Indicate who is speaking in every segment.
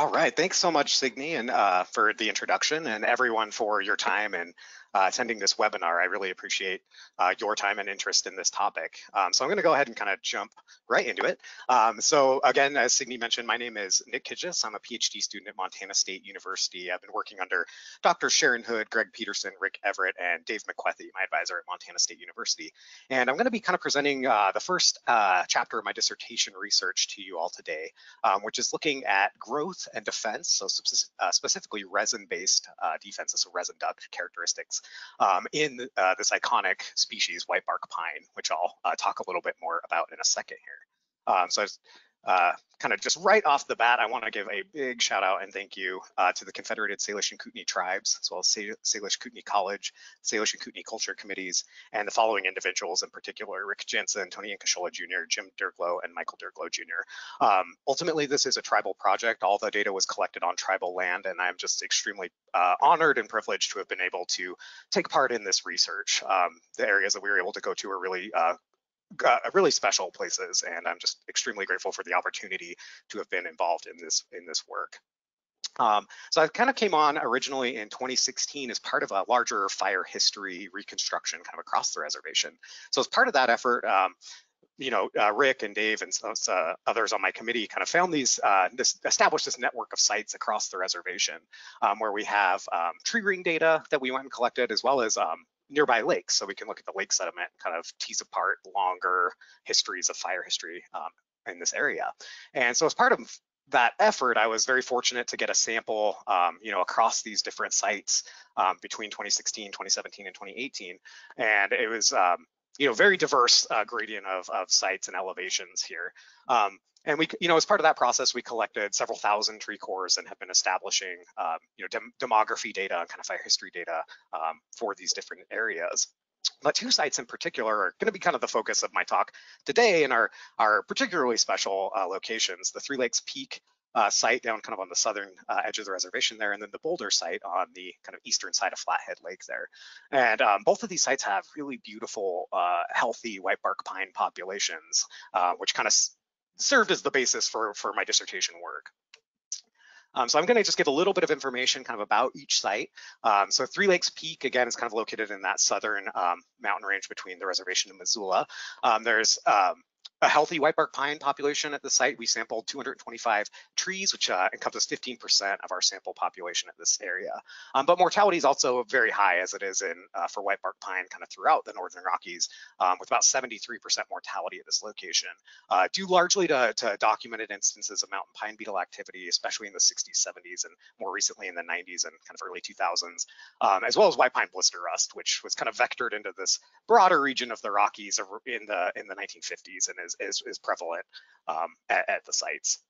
Speaker 1: All right, thanks so much, Signe, and uh, for the introduction, and everyone for your time and uh, attending this webinar. I really appreciate uh, your time and interest in this topic. Um, so I'm gonna go ahead and kind of jump right into it. Um, so again, as Signe mentioned, my name is Nick Kichas. I'm a PhD student at Montana State University. I've been working under Dr. Sharon Hood, Greg Pederson, Rick Everett, and Dave McWethy, my advisor at Montana State University. And I'm gonna be kind of presenting uh, the first uh, chapter of my dissertation research to you all today, um, which is looking at growth and defense, so uh, specifically resin-based uh, defenses, so resin duct characteristics um, in uh, this iconic species, white bark pine, which I'll uh, talk a little bit more about in a second here. Um, so uh, kind of just right off the bat, I want to give a big shout out and thank you uh, to the Confederated Salish and Kootenai tribes, as well as Salish Kootenai College, Salish and Kootenai Culture Committees, and the following individuals in particular, Rick Jensen, Tony Incashola Jr., Jim Durglo, and Michael Durglo Jr. Um, ultimately, this is a tribal project. All the data was collected on tribal land, and I'm just extremely uh, honored and privileged to have been able to take part in this research. Um, the areas that we were able to go to are really uh, really special places, and I'm just extremely grateful for the opportunity to have been involved in this in this work. Um, so I kind of came on originally in 2016 as part of a larger fire history reconstruction kind of across the reservation. So as part of that effort, um, you know, uh, Rick and Dave and uh, others on my committee kind of found these, uh, this, established this network of sites across the reservation um, where we have um, tree ring data that we went and collected as well as um, nearby lakes. So we can look at the lake sediment and kind of tease apart longer histories of fire history um, in this area. And so as part of that effort, I was very fortunate to get a sample, um, you know, across these different sites um, between 2016, 2017, and 2018. And it was, um, you know, very diverse uh, gradient of, of sites and elevations here. And we, you know, as part of that process, we collected several thousand tree cores and have been establishing, um, you know, dem demography data and kind of fire history data um, for these different areas. But two sites in particular are going to be kind of the focus of my talk today and are, are particularly special uh, locations. The Three Lakes Peak uh, site down kind of on the southern uh, edge of the reservation there, and then the Boulder site on the kind of eastern side of Flathead Lake there. And um, both of these sites have really beautiful, uh, healthy white bark pine populations, uh, which kind of served as the basis for, for my dissertation work. Um, so I'm going to just give a little bit of information kind of about each site. Um, so Three Lakes Peak, again, is kind of located in that southern um, mountain range between the reservation and Missoula. Um, there's um, a healthy white bark pine population at the site. We sampled 225 trees, which uh, encompass 15% of our sample population at this area. Um, but mortality is also very high as it is in uh, for white bark pine kind of throughout the Northern Rockies um, with about 73% mortality at this location, uh, due largely to, to, documented instances of mountain pine beetle activity, especially in the 60s, 70s, and more recently in the 90s and kind of early 2000s, um, as well as white pine blister rust, which was kind of vectored into this broader region of the Rockies in the in the 1950s and is is, is, is prevalent um, at, at the sites.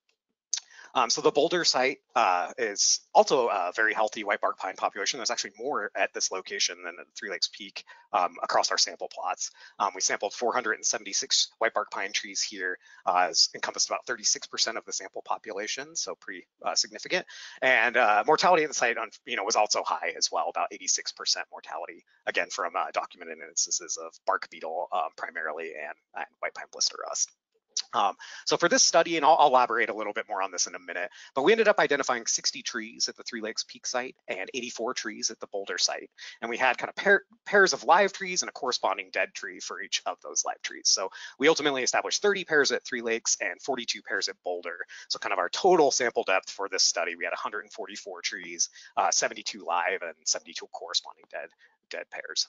Speaker 1: Um, so the Boulder site uh, is also a very healthy white bark pine population. There's actually more at this location than at Three Lakes Peak um, across our sample plots. Um, we sampled 476 white bark pine trees here, uh, as encompassed about 36% of the sample population, so pretty uh, significant. And uh, mortality at the site, on, you know, was also high as well, about 86% mortality, again from uh, documented instances of bark beetle um, primarily and, and white pine blister rust. Um, so for this study, and I'll, I'll, elaborate a little bit more on this in a minute, but we ended up identifying 60 trees at the Three Lakes Peak site and 84 trees at the Boulder site. And we had kind of pair, pairs of live trees and a corresponding dead tree for each of those live trees. So we ultimately established 30 pairs at Three Lakes and 42 pairs at Boulder. So kind of our total sample depth for this study, we had 144 trees, uh, 72 live and 72 corresponding dead, dead pairs.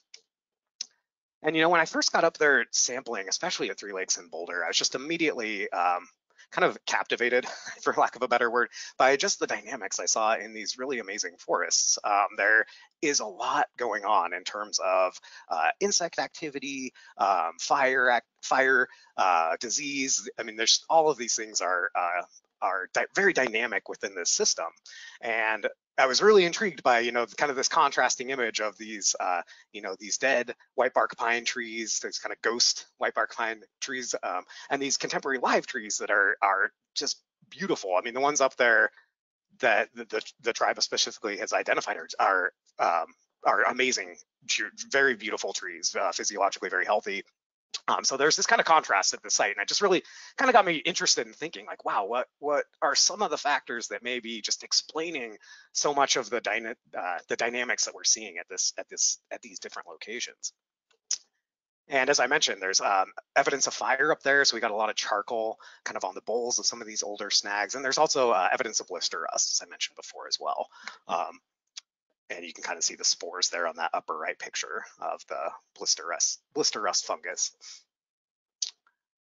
Speaker 1: And you know, when I first got up there sampling, especially at Three Lakes and Boulder, I was just immediately um, kind of captivated, for lack of a better word, by just the dynamics I saw in these really amazing forests. Um, there is a lot going on in terms of uh, insect activity, um, fire, fire, uh, disease. I mean, there's all of these things are uh, are di very dynamic within this system. And I was really intrigued by, you know, kind of this contrasting image of these, uh, you know, these dead white bark pine trees, these kind of ghost white bark pine trees, um, and these contemporary live trees that are are just beautiful. I mean, the ones up there that the, the, the tribe specifically has identified are are, um, are amazing, very beautiful trees, uh, physiologically very healthy Um, so there's this kind of contrast at the site, and it just really kind of got me interested in thinking, like, wow, what what are some of the factors that may be just explaining so much of the dyna uh, the dynamics that we're seeing at this at this at these different locations? And as I mentioned, there's um, evidence of fire up there. So we got a lot of charcoal kind of on the boles of some of these older snags. And there's also uh, evidence of blister rust, as I mentioned before as well. Um, and you can kind of see the spores there on that upper right picture of the blister rust, blister rust fungus.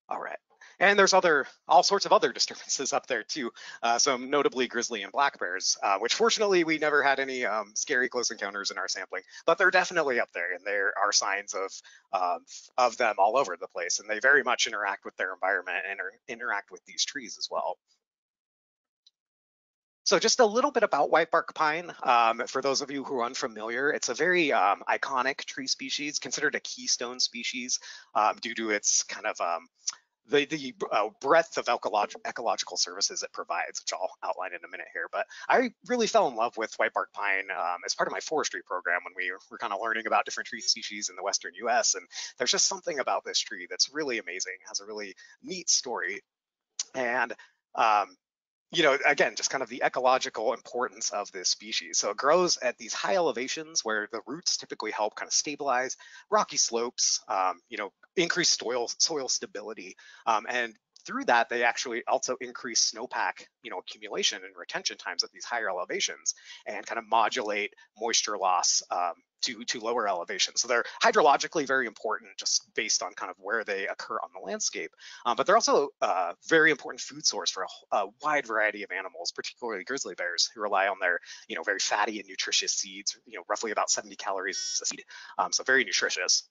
Speaker 1: All right. And there's other, all sorts of other disturbances up there too. Uh, some notably grizzly and black bears, uh, which fortunately we never had any um, scary close encounters in our sampling, but they're definitely up there and there are signs of, um, of them all over the place. And they very much interact with their environment and interact with these trees as well. So just a little bit about white bark pine. Um, for those of you who are unfamiliar, it's a very um, iconic tree species, considered a keystone species um, due to its kind of um, the, the uh, breadth of ecolog ecological services it provides, which I'll outline in a minute here. But I really fell in love with white bark pine um, as part of my forestry program when we were kind of learning about different tree species in the Western US. And there's just something about this tree that's really amazing, has a really neat story. And um, you know, again, just kind of the ecological importance of this species. So it grows at these high elevations where the roots typically help kind of stabilize rocky slopes, um, you know, increase soil soil stability, um, and through that, they actually also increase snowpack, you know, accumulation and retention times at these higher elevations and kind of modulate moisture loss um, to, to lower elevations. So they're hydrologically very important just based on kind of where they occur on the landscape. Um, but they're also a very important food source for a, a, wide variety of animals, particularly grizzly bears who rely on their, you know, very fatty and nutritious seeds, you know, roughly about 70 calories a seed. Um, so very nutritious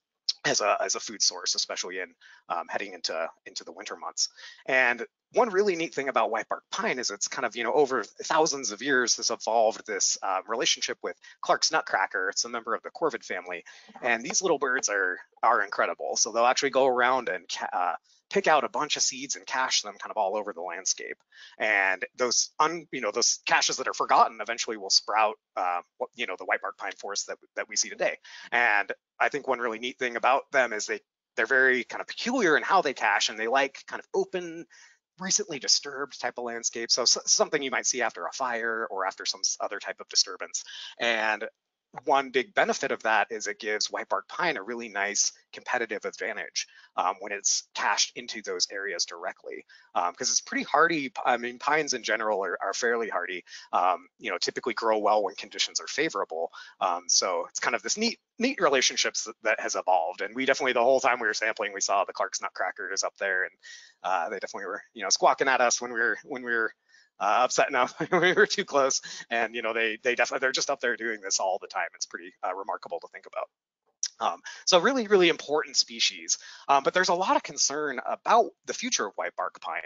Speaker 1: as a, as a food source, especially in um, heading into, into the winter months. And one really neat thing about white bark pine is it's kind of, you know, over thousands of years has evolved this uh, relationship with Clark's nutcracker. It's a member of the corvid family. And these little birds are, are incredible. So they'll actually go around and uh, pick out a bunch of seeds and cache them kind of all over the landscape. And those, un, you know, those caches that are forgotten eventually will sprout, uh, you know, the white bark pine forest that that we see today. And I think one really neat thing about them is they they're very kind of peculiar in how they cache, and they like kind of open recently disturbed type of landscape. So, something you might see after a fire or after some other type of disturbance. And one big benefit of that is it gives white bark pine a really nice competitive advantage um, when it's cached into those areas directly because um, it's pretty hardy. I mean, pines in general are, are fairly hardy. Um, you know, typically grow well when conditions are favorable. Um, so it's kind of this neat, neat relationships that, that, has evolved. And we definitely, the whole time we were sampling, we saw the Clark's nutcrackers up there, and uh, they definitely were, you know, squawking at us when we were when we were uh, upset. Now we were too close and you know they they definitely they're just up there doing this all the time. It's pretty uh, remarkable to think about. Um, so really really important species. Um, but there's a lot of concern about the future of white bark pine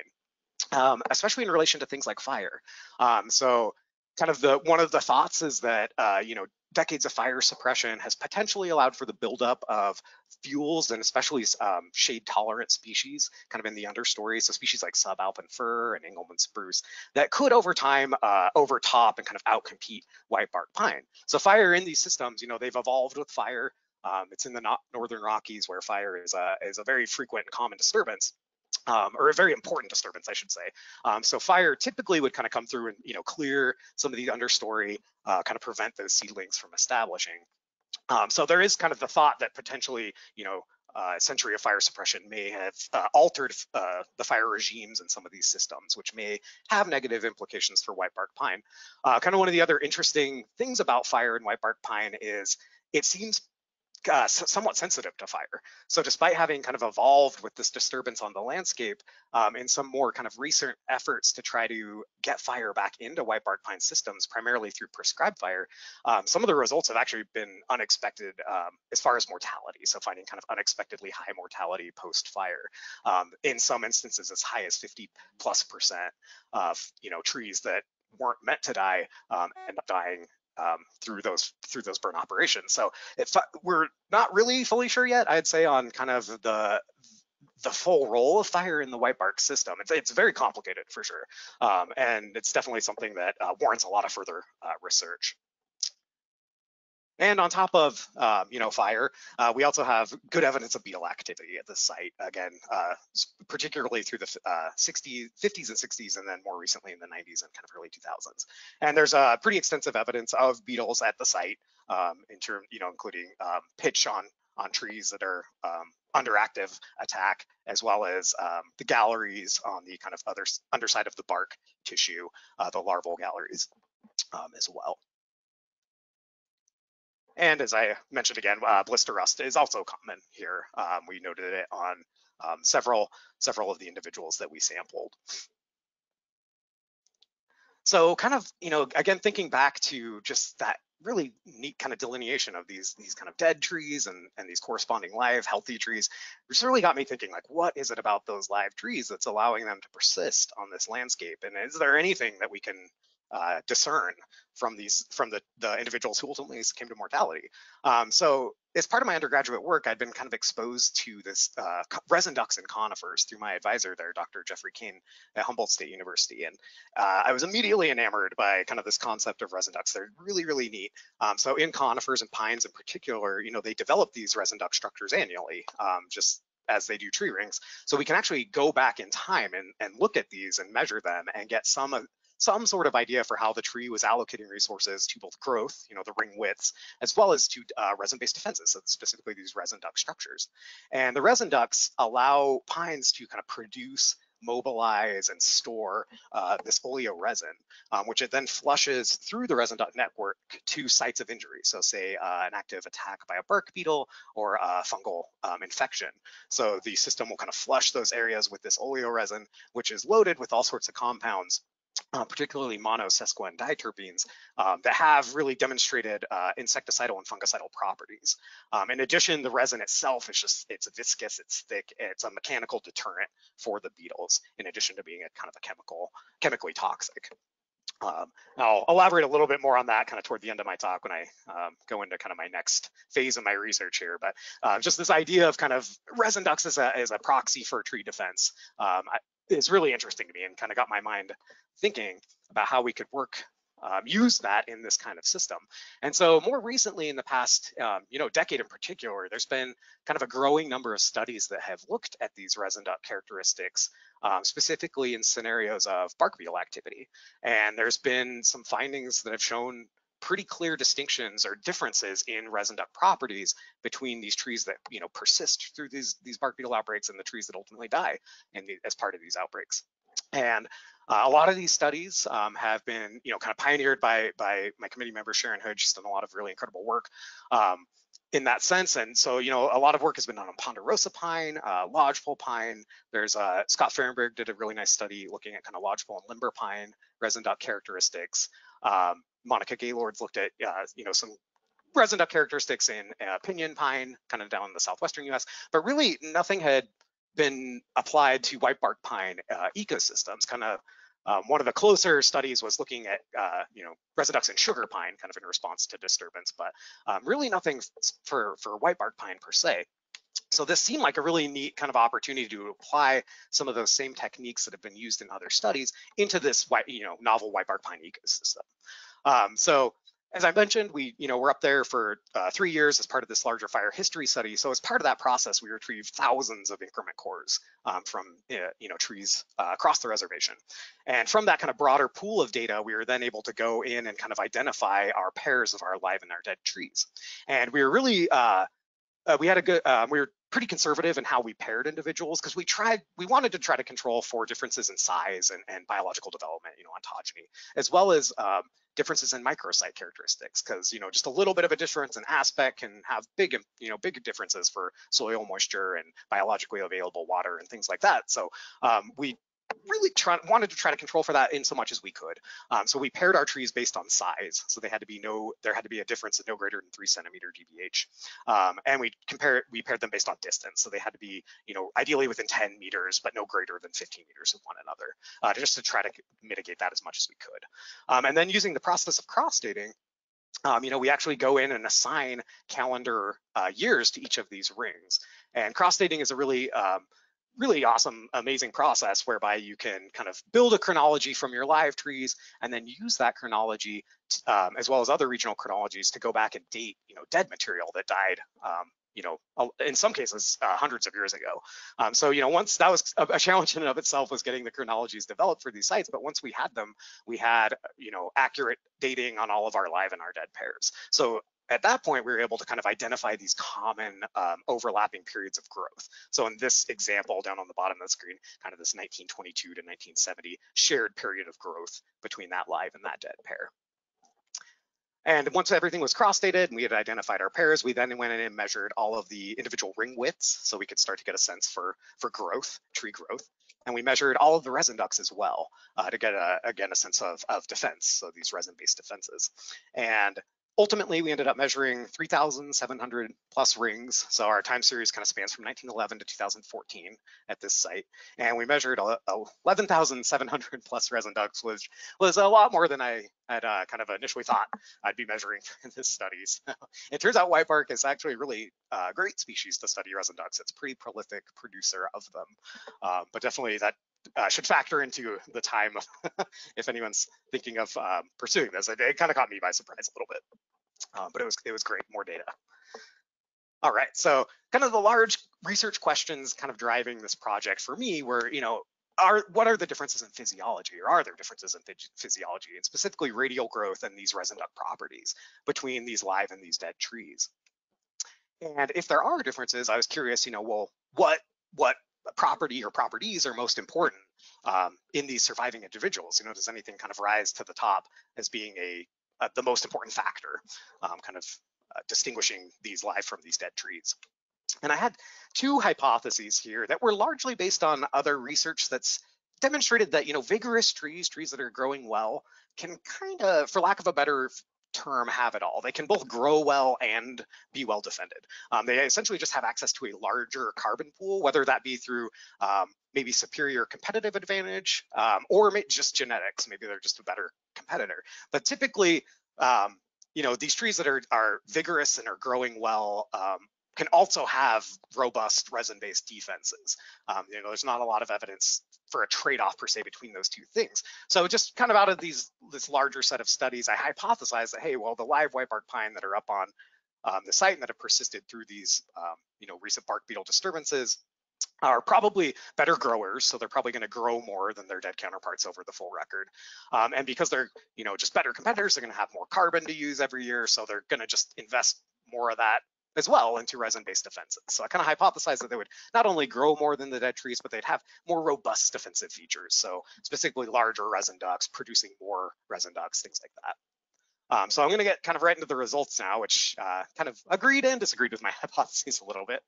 Speaker 1: um, especially in relation to things like fire. Um, so kind of the one of the thoughts is that uh, you know decades of fire suppression has potentially allowed for the buildup of fuels and especially um, shade tolerant species kind of in the understory. So species like subalpine fir and Engelmann spruce that could over time uh, overtop and kind of outcompete white bark pine. So fire in these systems, you know, they've evolved with fire. Um, it's in the northern Rockies where fire is a, is a very frequent and common disturbance um, or a very important disturbance, I should say. Um, so fire typically would kind of come through and you know clear some of the understory, uh, kind of prevent those seedlings from establishing. Um, so there is kind of the thought that potentially, you know, uh, century of fire suppression may have uh, altered uh, the fire regimes in some of these systems, which may have negative implications for white bark pine. Uh, kind of one of the other interesting things about fire and white bark pine is it seems uh, somewhat sensitive to fire. So despite having kind of evolved with this disturbance on the landscape, um, in some more kind of recent efforts to try to get fire back into white bark pine systems, primarily through prescribed fire, um, some of the results have actually been unexpected um, as far as mortality. So finding kind of unexpectedly high mortality post fire. Um, in some instances, as high as 50 plus percent of you know trees that weren't meant to die um, end up dying um, through those through those burn operations. So if we're not really fully sure yet, I'd say on kind of the the full role of fire in the white bark system. It's, it's very complicated for sure. Um, and it's definitely something that uh, warrants a lot of further uh, research. And on top of, um, you know, fire, uh, we also have good evidence of beetle activity at this site, again, uh, particularly through the uh, 60s, 50s and 60s, and then more recently in the 90s and kind of early 2000s. And there's uh, pretty extensive evidence of beetles at the site, um, in term, you know, including um, pitch on on trees that are um, under active attack, as well as um, the galleries on the kind of other underside of the bark tissue, uh, the larval galleries um, as well. And as I mentioned again, uh, blister rust is also common here. Um, we noted it on um, several, several of the individuals that we sampled. So kind of, you know, again, thinking back to just that really neat kind of delineation of these these kind of dead trees and and these corresponding live healthy trees which really got me thinking like what is it about those live trees that's allowing them to persist on this landscape and is there anything that we can uh, discern from these from the, the individuals who ultimately came to mortality. Um, so as part of my undergraduate work, I'd been kind of exposed to this uh, resin ducts and conifers through my advisor there, Dr. Jeffrey Kane at Humboldt State University. And uh, I was immediately enamored by kind of this concept of resin ducts. They're really, really neat. Um, so in conifers and pines in particular, you know, they develop these resin duct structures annually, um, just as they do tree rings. So we can actually go back in time and, and look at these and measure them and get some some sort of idea for how the tree was allocating resources to both growth, you know, the ring widths, as well as to uh, resin-based defenses, so specifically these resin duct structures. And the resin ducts allow pines to kind of produce mobilize and store uh, this oleo resin, um, which it then flushes through the resin duct network to sites of injury. So say uh, an active attack by a bark beetle or a fungal um, infection. So the system will kind of flush those areas with this oleo resin, which is loaded with all sorts of compounds uh, particularly mono, sesqui, and diterpenes um, that have really demonstrated uh, insecticidal and fungicidal properties. Um, in addition, the resin itself is just, it's viscous, it's thick, it's a mechanical deterrent for the beetles, in addition to being a kind of a chemical, chemically toxic. Um, I'll elaborate a little bit more on that kind of toward the end of my talk when I um, go into kind of my next phase of my research here. But uh, just this idea of kind of resin ducts as a, as a proxy for tree defense um, is really interesting to me and kind of got my mind thinking about how we could work um, use that in this kind of system. And so more recently in the past, um, you know, decade in particular, there's been kind of a growing number of studies that have looked at these resin duct characteristics, um, specifically in scenarios of bark beetle activity. And there's been some findings that have shown pretty clear distinctions or differences in resin duct properties between these trees that you know persist through these these bark beetle outbreaks and the trees that ultimately die in the, as part of these outbreaks. And uh, a lot of these studies um, have been, you know, kind of pioneered by by my committee member Sharon Hood. She's done a lot of really incredible work um, in that sense. And so, you know, a lot of work has been done on ponderosa pine, uh, lodgepole pine. There's uh, Scott Ferrenberg did a really nice study looking at kind of lodgepole and limber pine resin duct characteristics. Um, Monica Gaylord's looked at, uh, you know, some resin duct characteristics in uh, pinyon pine, kind of down in the southwestern U.S. But really, nothing had been applied to white bark pine uh, ecosystems. Kind of um, one of the closer studies was looking at, uh, you know, resin ducts in sugar pine, kind of in response to disturbance, but um, really nothing for for white bark pine per se. So this seemed like a really neat kind of opportunity to apply some of those same techniques that have been used in other studies into this, you know, novel white bark pine ecosystem. Um, so as I mentioned, we, you know, we're up there for uh, three years as part of this larger fire history study. So as part of that process, we retrieved thousands of increment cores um, from, uh, you know, trees uh, across the reservation. And from that kind of broader pool of data, we were then able to go in and kind of identify our pairs of our live and our dead trees. And we were really, uh, uh, we had a good, uh, we were pretty conservative in how we paired individuals because we tried, we wanted to try to control for differences in size and, and biological development, you know, ontogeny, as well as um, differences in microsite characteristics because you know just a little bit of a difference in aspect can have big you know big differences for soil moisture and biologically available water and things like that. So um, we really try, wanted to try to control for that in so much as we could. Um, so we paired our trees based on size. So they had to be no, there had to be a difference of no greater than three centimeter DBH. Um, and we compare, we paired them based on distance. So they had to be, you know, ideally within 10 meters, but no greater than 15 meters of one another, uh, just to try to mitigate that as much as we could. Um, and then using the process of cross dating, um, you know, we actually go in and assign calendar uh, years to each of these rings. And cross dating is a really um, really awesome, amazing process whereby you can kind of build a chronology from your live trees and then use that chronology um, as well as other regional chronologies to go back and date, you know, dead material that died, um, you know, in some cases uh, hundreds of years ago. Um, so, you know, once that was a, challenge in and of itself was getting the chronologies developed for these sites, but once we had them, we had, you know, accurate dating on all of our live and our dead pairs. So at that point, we were able to kind of identify these common um, overlapping periods of growth. So in this example down on the bottom of the screen, kind of this 1922 to 1970 shared period of growth between that live and that dead pair. And once everything was cross-dated and we had identified our pairs, we then went in and measured all of the individual ring widths so we could start to get a sense for, for growth, tree growth. And we measured all of the resin ducts as well uh, to get, a, again, a sense of, of defense, so these resin-based defenses. And ultimately, we ended up measuring 3,700 plus rings. So our time series kind of spans from 1911 to 2014 at this site. And we measured 11,700 plus resin ducts, which was a lot more than I had uh, kind of initially thought I'd be measuring in this study. So it turns out white bark is actually a really uh, great species to study resin ducts. It's a pretty prolific producer of them. Um, but definitely that uh, should factor into the time if anyone's thinking of um, pursuing this. It, it kind of caught me by surprise a little bit, uh, but it was it was great, more data. All right, so kind of the large research questions kind of driving this project for me were, you know, are what are the differences in physiology or are there differences in physiology and specifically radial growth and these resin duct properties between these live and these dead trees? And if there are differences, I was curious, you know, well, what what property or properties are most important um, in these surviving individuals? You know, does anything kind of rise to the top as being a, a the most important factor, um, kind of uh, distinguishing these live from these dead trees? And I had two hypotheses here that were largely based on other research that's demonstrated that you know vigorous trees, trees that are growing well, can kind of, for lack of a better term have it all. They can both grow well and be well defended. Um, they essentially just have access to a larger carbon pool, whether that be through um, maybe superior competitive advantage um, or just genetics. Maybe they're just a better competitor. But typically, um, you know, these trees that are, are vigorous and are growing well um, can also have robust resin-based defenses. Um, you know, there's not a lot of evidence for a trade-off per se between those two things. So just kind of out of these this larger set of studies, I hypothesized that hey, well, the live white bark pine that are up on um, the site and that have persisted through these um, you know recent bark beetle disturbances are probably better growers, so they're probably going to grow more than their dead counterparts over the full record. Um, and because they're, you know, just better competitors, they're going to have more carbon to use every year, so they're going to just invest more of that as well into resin-based defenses. So I kind of hypothesized that they would not only grow more than the dead trees, but they'd have more robust defensive features. So specifically larger resin ducts, producing more resin ducts, things like that. Um, so I'm going to get kind of right into the results now, which uh, kind of agreed and disagreed with my hypotheses a little bit.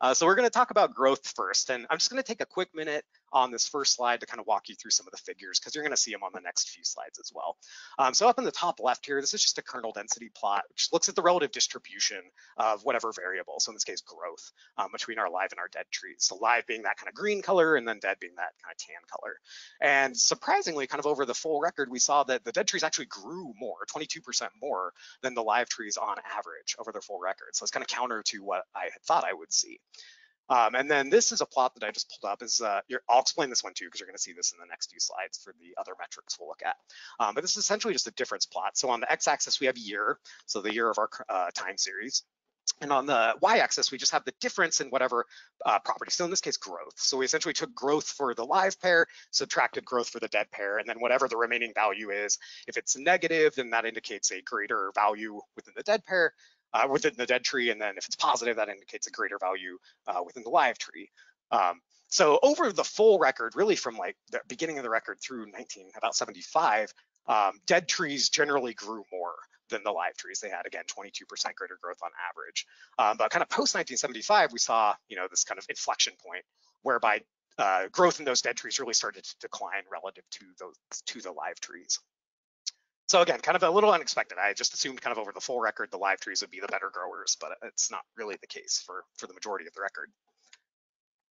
Speaker 1: Uh, so we're going to talk about growth first, and I'm just going to take a quick minute on this first slide to kind of walk you through some of the figures because you're going to see them on the next few slides as well. Um, so up in the top left here, this is just a kernel density plot, which looks at the relative distribution of whatever variable. So in this case, growth um, between our live and our dead trees. So live being that kind of green color and then dead being that kind of tan color. And surprisingly, kind of over the full record, we saw that the dead trees actually grew more, 22% more than the live trees on average over their full record. So it's kind of counter to what I had thought I would see. Um, and then this is a plot that I just pulled up. Is uh, I'll explain this one too because you're going to see this in the next few slides for the other metrics we'll look at. Um, but this is essentially just a difference plot. So on the x-axis we have year, so the year of our uh, time series. And on the y-axis, we just have the difference in whatever uh, property. So in this case, growth. So we essentially took growth for the live pair, subtracted growth for the dead pair, and then whatever the remaining value is. If it's negative, then that indicates a greater value within the dead pair uh, within the dead tree. And then if it's positive, that indicates a greater value uh, within the live tree. Um, so over the full record, really from like the beginning of the record through 19, about 75, um, dead trees generally grew more than the live trees. They had again 22% greater growth on average. Um, but kind of post 1975, we saw you know this kind of inflection point whereby uh, growth in those dead trees really started to decline relative to those to the live trees. So again, kind of a little unexpected. I just assumed kind of over the full record, the live trees would be the better growers, but it's not really the case for, for the majority of the record.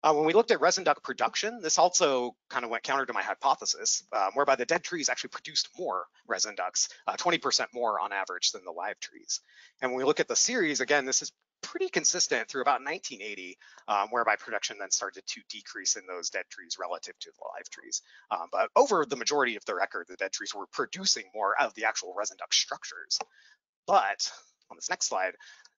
Speaker 1: Uh, when we looked at resin duct production, this also kind of went counter to my hypothesis, um, whereby the dead trees actually produced more resin ducts, 20% uh, more on average than the live trees. And when we look at the series, again, this is pretty consistent through about 1980, um, whereby production then started to decrease in those dead trees relative to the live trees. Um, but over the majority of the record, the dead trees were producing more of the actual resin duct structures. But on this next slide,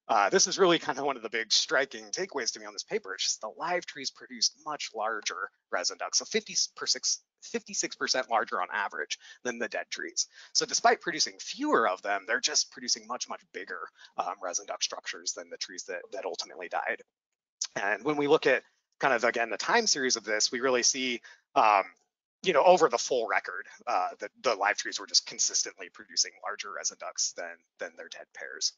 Speaker 1: uh, this is really kind of one of the big striking takeaways to me on this paper. It's just the live trees produced much larger resin ducts, so 50 per six, 56% larger on average than the dead trees. So despite producing fewer of them, they're just producing much, much bigger um, resin duct structures than the trees that, that ultimately died. And when we look at kind of, again, the time series of this, we really see um, you know, over the full record, uh, the, the live trees were just consistently producing larger resin ducts than, than their dead pairs.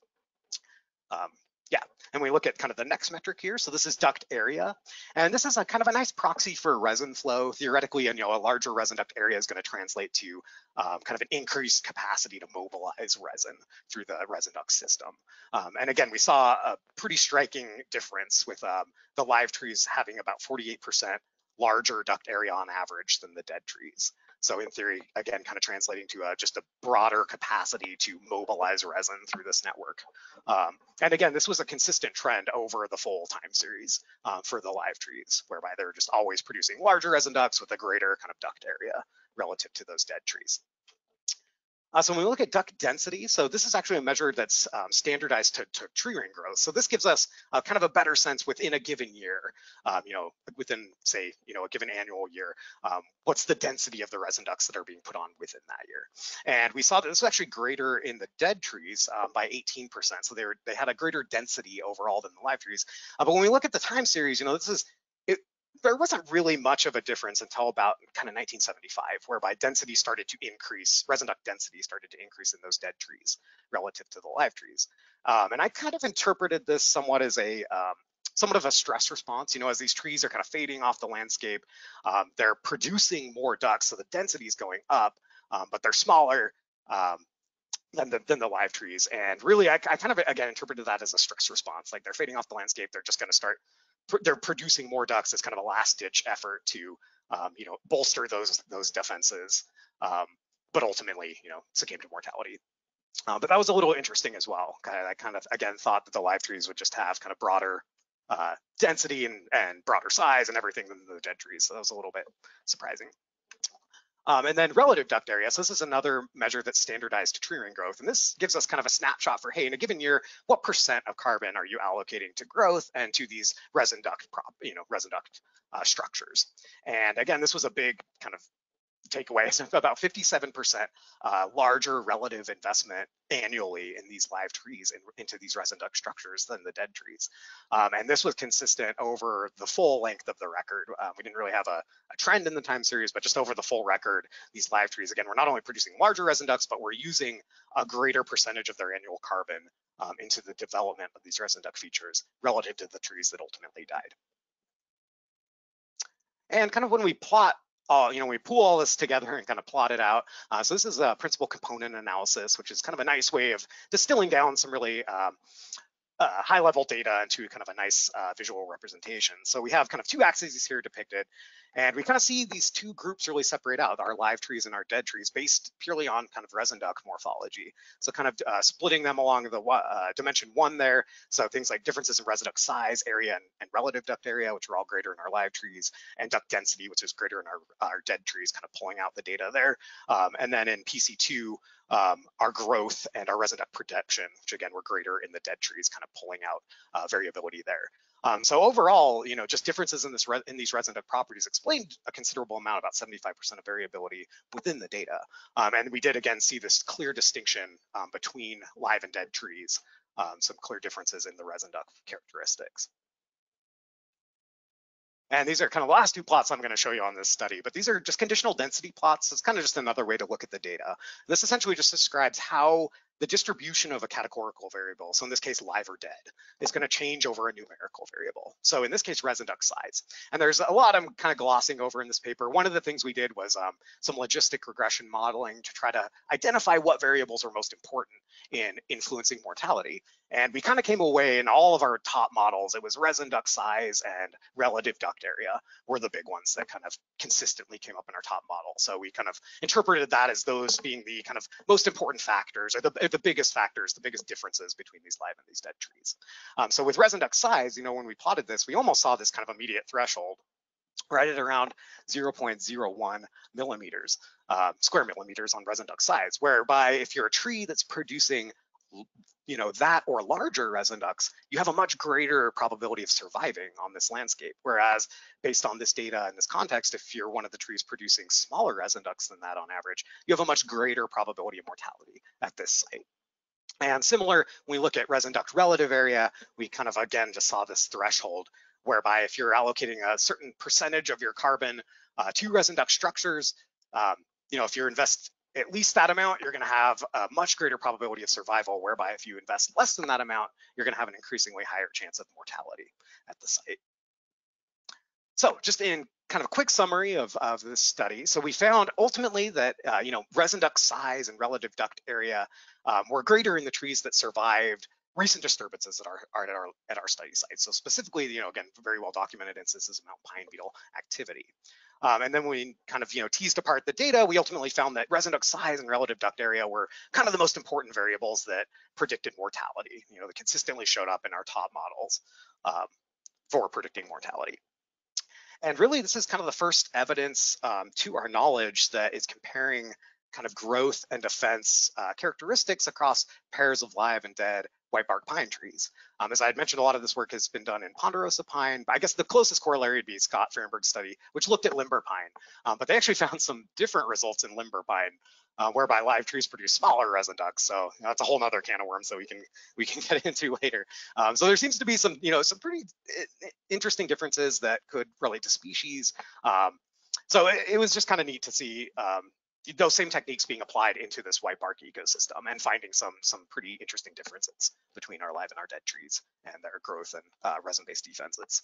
Speaker 1: Um, yeah, and we look at kind of the next metric here. So this is duct area, and this is a kind of a nice proxy for resin flow. Theoretically, and you know, a larger resin duct area is going to translate to um, kind of an increased capacity to mobilize resin through the resin duct system. Um, and again, we saw a pretty striking difference with um, the live trees having about 48% larger duct area on average than the dead trees. So in theory, again, kind of translating to uh, just a broader capacity to mobilize resin through this network. Um, and again, this was a consistent trend over the full time series uh, for the live trees, whereby they're just always producing larger resin ducts with a greater kind of duct area relative to those dead trees. Uh, so when we look at duct density, so this is actually a measure that's um, standardized to, to, tree ring growth. So this gives us uh, kind of a better sense within a given year, um, you know, within say, you know, a given annual year, um, what's the density of the resin ducts that are being put on within that year. And we saw that this was actually greater in the dead trees um, by 18%. So they were they had a greater density overall than the live trees. Uh, but when we look at the time series, you know, this is there wasn't really much of a difference until about kind of 1975, whereby density started to increase, resin duct density started to increase in those dead trees relative to the live trees. Um, and I kind of interpreted this somewhat as a um, somewhat of a stress response. You know, as these trees are kind of fading off the landscape, um, they're producing more ducts, so the density is going up, um, but they're smaller. Um, than the, than the live trees. And really, I, I kind of, again, interpreted that as a stress response. Like they're fading off the landscape. They're just going to start they're producing more ducts. As kind of a last ditch effort to um, you know bolster those those defenses. Um, but ultimately you know succumb to mortality uh, but that was a little interesting as well. I kind of again thought that the live trees would just have kind of broader uh, density and, and broader size and everything than the dead trees. So that was a little bit surprising um, and then relative duct area. So this is another measure that's standardized to tree ring growth. And this gives us kind of a snapshot for, hey, in a given year, what percent of carbon are you allocating to growth and to these resin duct prop, you know, resin duct uh, structures. And again, this was a big kind of takeaway about 57% uh, larger relative investment annually in these live trees in, into these resin duct structures than the dead trees. Um, and this was consistent over the full length of the record. Um, we didn't really have a, a, trend in the time series, but just over the full record, these live trees, again, we're not only producing larger resin ducts, but we're using a greater percentage of their annual carbon um, into the development of these resin duct features relative to the trees that ultimately died. And kind of when we plot all, you know, we pool all this together and kind of plot it out. Uh, so this is a principal component analysis, which is kind of a nice way of distilling down some really um, uh, high level data into kind of a nice uh, visual representation. So we have kind of two axes here depicted. And we kind of see these two groups really separate out, our live trees and our dead trees, based purely on kind of resin duct morphology. So kind of uh, splitting them along the uh, dimension one there. So things like differences in resin duct size, area, and, and, relative duct area, which are all greater in our live trees, and duct density, which is greater in our, our dead trees, kind of pulling out the data there. Um, and then in PC2, um, our growth and our resin duct production, which again, were greater in the dead trees, kind of pulling out uh, variability there. Um, so overall, you know, just differences in this in these resin duct properties explained a considerable amount, about 75% of variability within the data. Um, and we did again see this clear distinction um, between live and dead trees, um, some clear differences in the resin duct characteristics. And these are kind of the last two plots I'm going to show you on this study, but these are just conditional density plots. It's kind of just another way to look at the data. This essentially just describes how the distribution of a categorical variable, so in this case, live or dead, is going to change over a numerical variable. So in this case, resin duct size. And there's a lot I'm kind of glossing over in this paper. One of the things we did was um, some logistic regression modeling to try to identify what variables are most important in influencing mortality. And we kind of came away in all of our top models, it was resin duct size and relative duct area were the big ones that kind of consistently came up in our top model. So we kind of interpreted that as those being the kind of most important factors or the the biggest factors, the biggest differences between these live and these dead trees. Um, so with resin duct size, you know, when we plotted this, we almost saw this kind of immediate threshold right at around 0.01 millimeters, uh, square millimeters on resin duct size, whereby if you're a tree that's producing you know, that or larger resin ducts, you have a much greater probability of surviving on this landscape. Whereas based on this data and this context, if you're one of the trees producing smaller resin ducts than that on average, you have a much greater probability of mortality at this site. And similar, when we look at resin duct relative area, we kind of, again, just saw this threshold whereby if you're allocating a certain percentage of your carbon uh, to resin duct structures, um, you know, if you're invest at least that amount, you're going to have a much greater probability of survival, whereby if you invest less than that amount, you're going to have an increasingly higher chance of mortality at the site. So just in kind of a quick summary of, of this study. So we found ultimately that, uh, you know, resin duct size and relative duct area um, were greater in the trees that survived recent disturbances that are, are at our at our study site. So specifically, you know, again, very well documented instances of mountain pine beetle activity. Um, and then we kind of, you know, teased apart the data, we ultimately found that resin duct size and relative duct area were kind of the most important variables that predicted mortality, you know, that consistently showed up in our top models um, for predicting mortality. And really, this is kind of the first evidence um, to our knowledge that is comparing kind of growth and defense uh, characteristics across pairs of live and dead white bark pine trees. Um, as I had mentioned, a lot of this work has been done in ponderosa pine. I guess the closest corollary would be Scott Ferrenberg's study, which looked at limber pine. Um, but they actually found some different results in limber pine, uh, whereby live trees produce smaller resin ducts. So you know, that's a whole other can of worms that we can we can get into later. Um, so there seems to be some you know some pretty interesting differences that could relate to species. Um, so it, it, was just kind of neat to see um, those same techniques being applied into this white bark ecosystem and finding some some pretty interesting differences between our live and our dead trees and their growth and uh, resin-based defenses.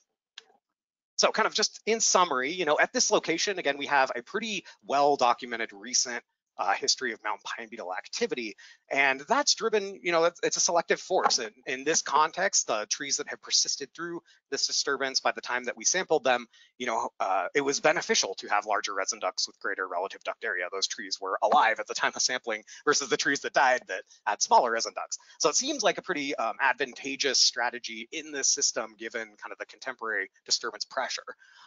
Speaker 1: So kind of just in summary, you know, at this location, again, we have a pretty well documented recent uh, history of mountain pine beetle activity. And that's driven, you know, it's, it's a selective force. And in this context, the trees that have persisted through this disturbance by the time that we sampled them, you know, uh, it was beneficial to have larger resin ducts with greater relative duct area. Those trees were alive at the time of sampling versus the trees that died that had smaller resin ducts. So it seems like a pretty um, advantageous strategy in this system given kind of the contemporary disturbance pressure.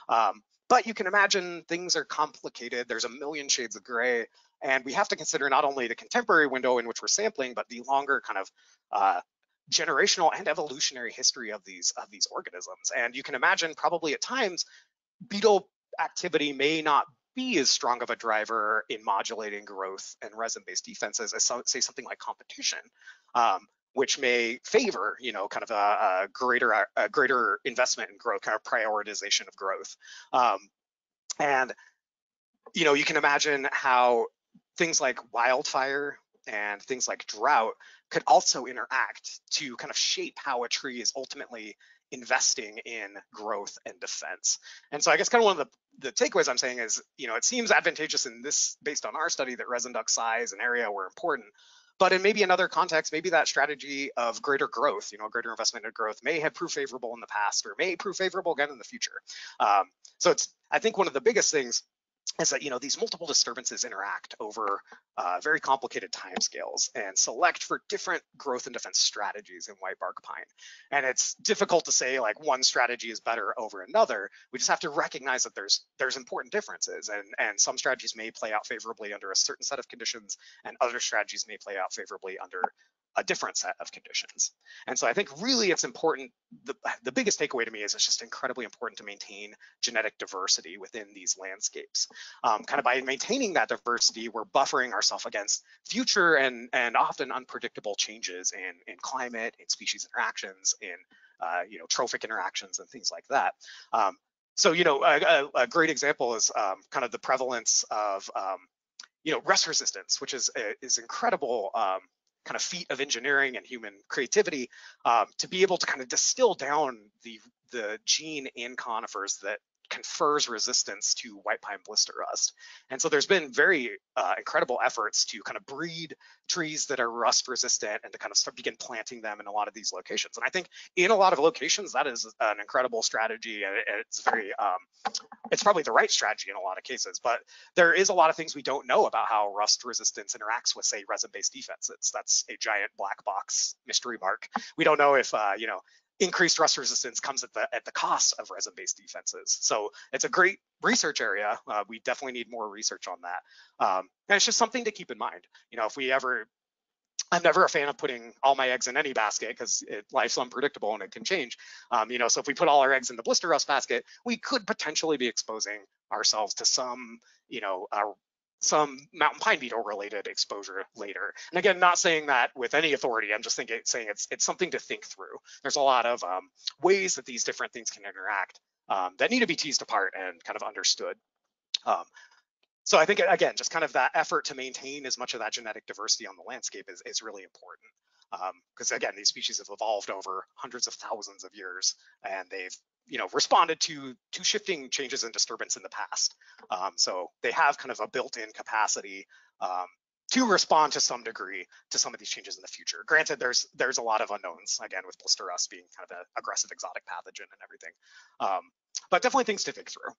Speaker 1: Um, but you can imagine things are complicated. There's a million shades of gray. And we have to consider not only the contemporary window in which we're sampling, but the longer kind of uh, generational and evolutionary history of these of these organisms. And you can imagine probably at times beetle activity may not be as strong of a driver in modulating growth and resin-based defenses as say something like competition, um, which may favor, you know, kind of a, a greater a greater investment in growth, kind of prioritization of growth. Um, and you know, you can imagine how things like wildfire and things like drought could also interact to kind of shape how a tree is ultimately investing in growth and defense. And so I guess kind of one of the, the takeaways I'm saying is, you know, it seems advantageous in this, based on our study, that resin duct size and area were important. But in maybe another context, maybe that strategy of greater growth, you know, greater investment in growth may have proved favorable in the past or may prove favorable again in the future. Um, so it's, I think one of the biggest things is that you know these multiple disturbances interact over uh, very complicated timescales and select for different growth and defense strategies in white bark pine. And it's difficult to say like one strategy is better over another. We just have to recognize that there's there's important differences, and and some strategies may play out favorably under a certain set of conditions, and other strategies may play out favorably under a different set of conditions. And so I think really it's important, the, the biggest takeaway to me is it's just incredibly important to maintain genetic diversity within these landscapes. Um, kind of by maintaining that diversity, we're buffering ourselves against future and, and often unpredictable changes in, in climate, in species interactions, in uh, you know, trophic interactions and things like that. Um, so, you know, a, a, great example is um, kind of the prevalence of, um, you know, rust resistance, which is, is incredible um, kind of feat of engineering and human creativity um, to be able to kind of distill down the the gene in conifers that confers resistance to white pine blister rust. And so there's been very uh, incredible efforts to kind of breed trees that are rust resistant and to kind of begin planting them in a lot of these locations. And I think in a lot of locations, that is an incredible strategy. And it's very, um, it's probably the right strategy in a lot of cases, but there is a lot of things we don't know about how rust resistance interacts with say resin-based defenses. That's a giant black box mystery mark. We don't know if, uh, you know, increased rust resistance comes at the at the cost of resin-based defenses. So it's a great research area. Uh, we definitely need more research on that. Um, and it's just something to keep in mind. You know, if we ever, I'm never a fan of putting all my eggs in any basket because life's unpredictable and it can change. Um, you know, so if we put all our eggs in the blister rust basket, we could potentially be exposing ourselves to some, you know, uh, some mountain pine beetle related exposure later. And again, not saying that with any authority, I'm just thinking, saying it's, it's something to think through. There's a lot of um, ways that these different things can interact um, that need to be teased apart and kind of understood. Um, so I think, again, just kind of that effort to maintain as much of that genetic diversity on the landscape is, is really important because um, again, these species have evolved over hundreds of thousands of years, and they've you know responded to to shifting changes and disturbance in the past. Um, so they have kind of a built-in capacity um, to respond to some degree to some of these changes in the future. Granted, there's there's a lot of unknowns again with blister rust being kind of an aggressive exotic pathogen and everything, um, but definitely things to think through.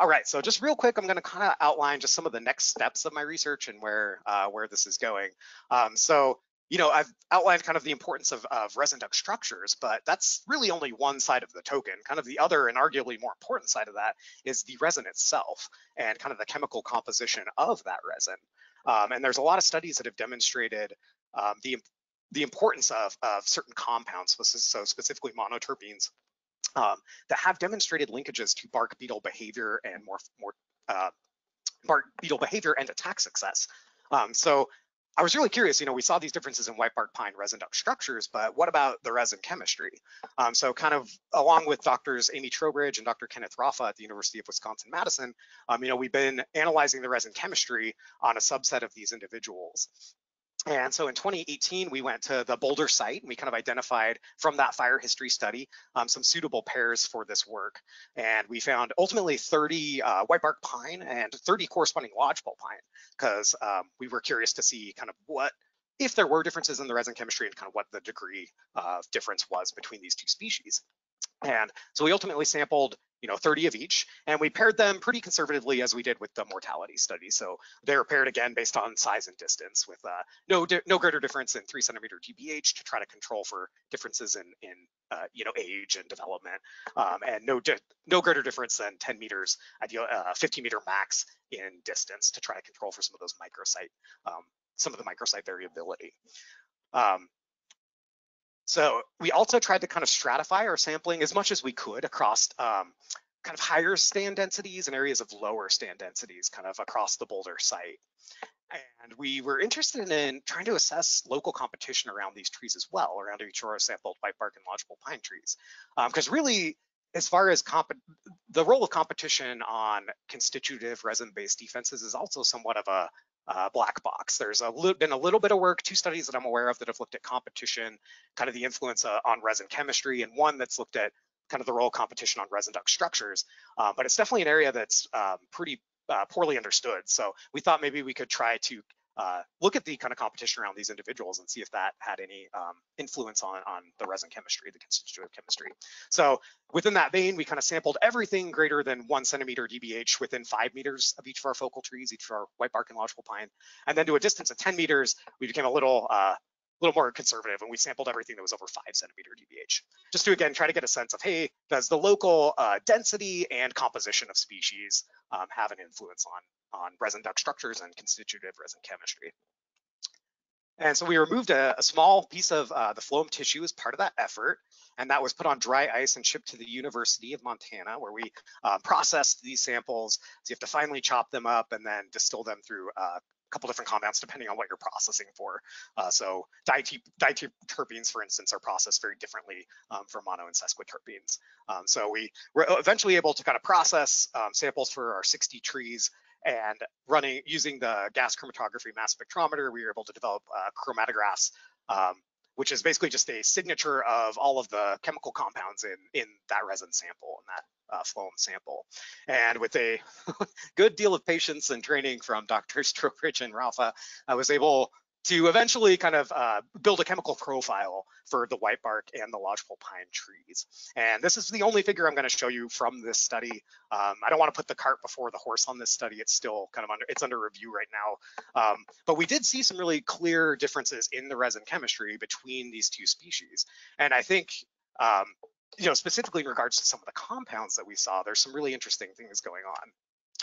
Speaker 1: All right, so just real quick, I'm going to kind of outline just some of the next steps of my research and where uh, where this is going. Um, so, you know, I've outlined kind of the importance of, of resin duct structures, but that's really only one side of the token. Kind of the other and arguably more important side of that is the resin itself and kind of the chemical composition of that resin. Um, and there's a lot of studies that have demonstrated um, the the importance of, of certain compounds, so specifically monoterpenes, um, that have demonstrated linkages to bark beetle behavior and more, more uh, bark beetle behavior and attack success. Um, so I was really curious, you know, we saw these differences in white bark pine resin duct structures, but what about the resin chemistry? Um, so kind of along with doctors Amy Trowbridge and Dr. Kenneth Raffa at the University of Wisconsin-Madison, um, you know, we've been analyzing the resin chemistry on a subset of these individuals. And so in 2018, we went to the Boulder site and we kind of identified from that fire history study um, some suitable pairs for this work. And we found ultimately 30 uh, white bark pine and 30 corresponding lodgepole pine because um, we were curious to see kind of what, if there were differences in the resin chemistry and kind of what the degree of difference was between these two species. And so we ultimately sampled you know, 30 of each, and we paired them pretty conservatively as we did with the mortality study. So they're paired again based on size and distance with uh, no no greater difference than three centimeter DBH to try to control for differences in in uh, you know age and development, um, and no no greater difference than 10 meters, ideal uh, 50 meter max in distance to try to control for some of those microsite um, some of the microsite variability. Um, so we also tried to kind of stratify our sampling as much as we could across um, kind of higher stand densities and areas of lower stand densities kind of across the Boulder site. And we were interested in trying to assess local competition around these trees as well, around each our sampled by bark and lodgepole pine trees. Because um, really, as far as the role of competition on constitutive resin-based defenses is also somewhat of a uh, black box. There's a been a little bit of work, two studies that I'm aware of that have looked at competition, kind of the influence uh, on resin chemistry, and one that's looked at kind of the role of competition on resin duct structures. Uh, but it's definitely an area that's um, pretty uh, poorly understood. So we thought maybe we could try to uh, look at the kind of competition around these individuals and see if that had any um, influence on, on the resin chemistry, the constitutive chemistry. So within that vein, we kind of sampled everything greater than one centimeter DBH within five meters of each of our focal trees, each of our white bark and lodgepole pine. And then to a distance of 10 meters, we became a little uh, little more conservative and we sampled everything that was over five centimeter DBH. Just to again, try to get a sense of, hey, does the local uh, density and composition of species um, have an influence on, on resin duct structures and constitutive resin chemistry? And so we removed a, a small piece of uh, the phloem tissue as part of that effort, and that was put on dry ice and shipped to the University of Montana, where we uh, processed these samples. So you have to finally chop them up and then distill them through uh, couple different compounds depending on what you're processing for. Uh, so diterpenes, for instance, are processed very differently um, from mono and sesquiterpenes. Um, so we were eventually able to kind of process um, samples for our 60 trees and running using the gas chromatography mass spectrometer, we were able to develop uh, chromatographs um, which is basically just a signature of all of the chemical compounds in, in that resin sample and that uh, phloem sample. And with a good deal of patience and training from Dr. Strobridge and Raffa, I was able to eventually kind of uh, build a chemical profile for the white bark and the lodgepole pine trees. And this is the only figure I'm going to show you from this study. Um, I don't want to put the cart before the horse on this study. It's still kind of under, it's under review right now. Um, but we did see some really clear differences in the resin chemistry between these two species. And I think um, you know, specifically in regards to some of the compounds that we saw, there's some really interesting things going on.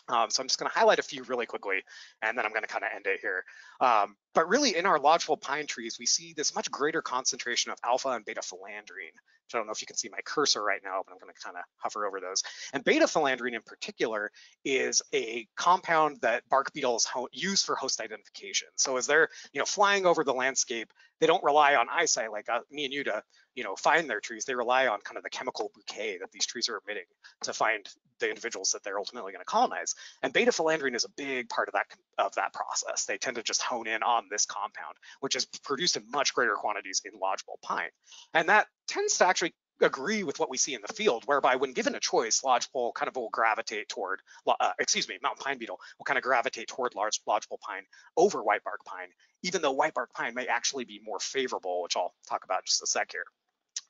Speaker 1: Um, so I'm just going to highlight a few really quickly, and then I'm going to kind of end it here. Um, but really, in our lodgepole pine trees, we see this much greater concentration of alpha and beta phellandrene. Which I don't know if you can see my cursor right now, but I'm going to kind of hover over those. And beta phellandrene in particular is a compound that bark beetles use for host identification. So as they're you know flying over the landscape, they don't rely on eyesight like uh, me and you to you know find their trees. They rely on kind of the chemical bouquet that these trees are emitting to find the individuals that they're ultimately going to colonize. And beta phellandrene is a big part of that of that process. They tend to just hone in on this compound, which is produced in much greater quantities in lodgepole pine. And that tends to actually agree with what we see in the field, whereby when given a choice, lodgepole kind of will gravitate toward, uh, excuse me, mountain pine beetle will kind of gravitate toward large lodgepole pine over white bark pine, even though white bark pine may actually be more favorable, which I'll talk about in just a sec here.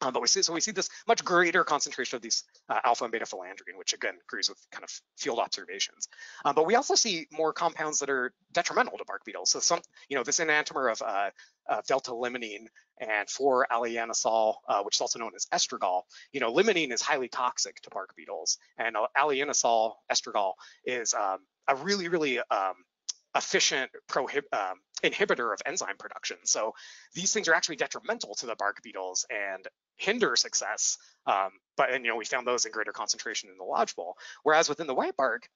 Speaker 1: Um, but we see so we see this much greater concentration of these uh, alpha and beta phellandrene, which again agrees with kind of field observations. Um, but we also see more compounds that are detrimental to bark beetles. So some, you know, this enantiomer of uh, uh, delta-limonene and 4-allylanisole, uh, which is also known as estragole. You know, limonene is highly toxic to bark beetles, and uh, allylanisole, estragole, is um, a really, really um, efficient um, inhibitor of enzyme production. So these things are actually detrimental to the bark beetles and hinder success. Um, but and you know we found those in greater concentration in the lodgepole. Whereas within the white bark,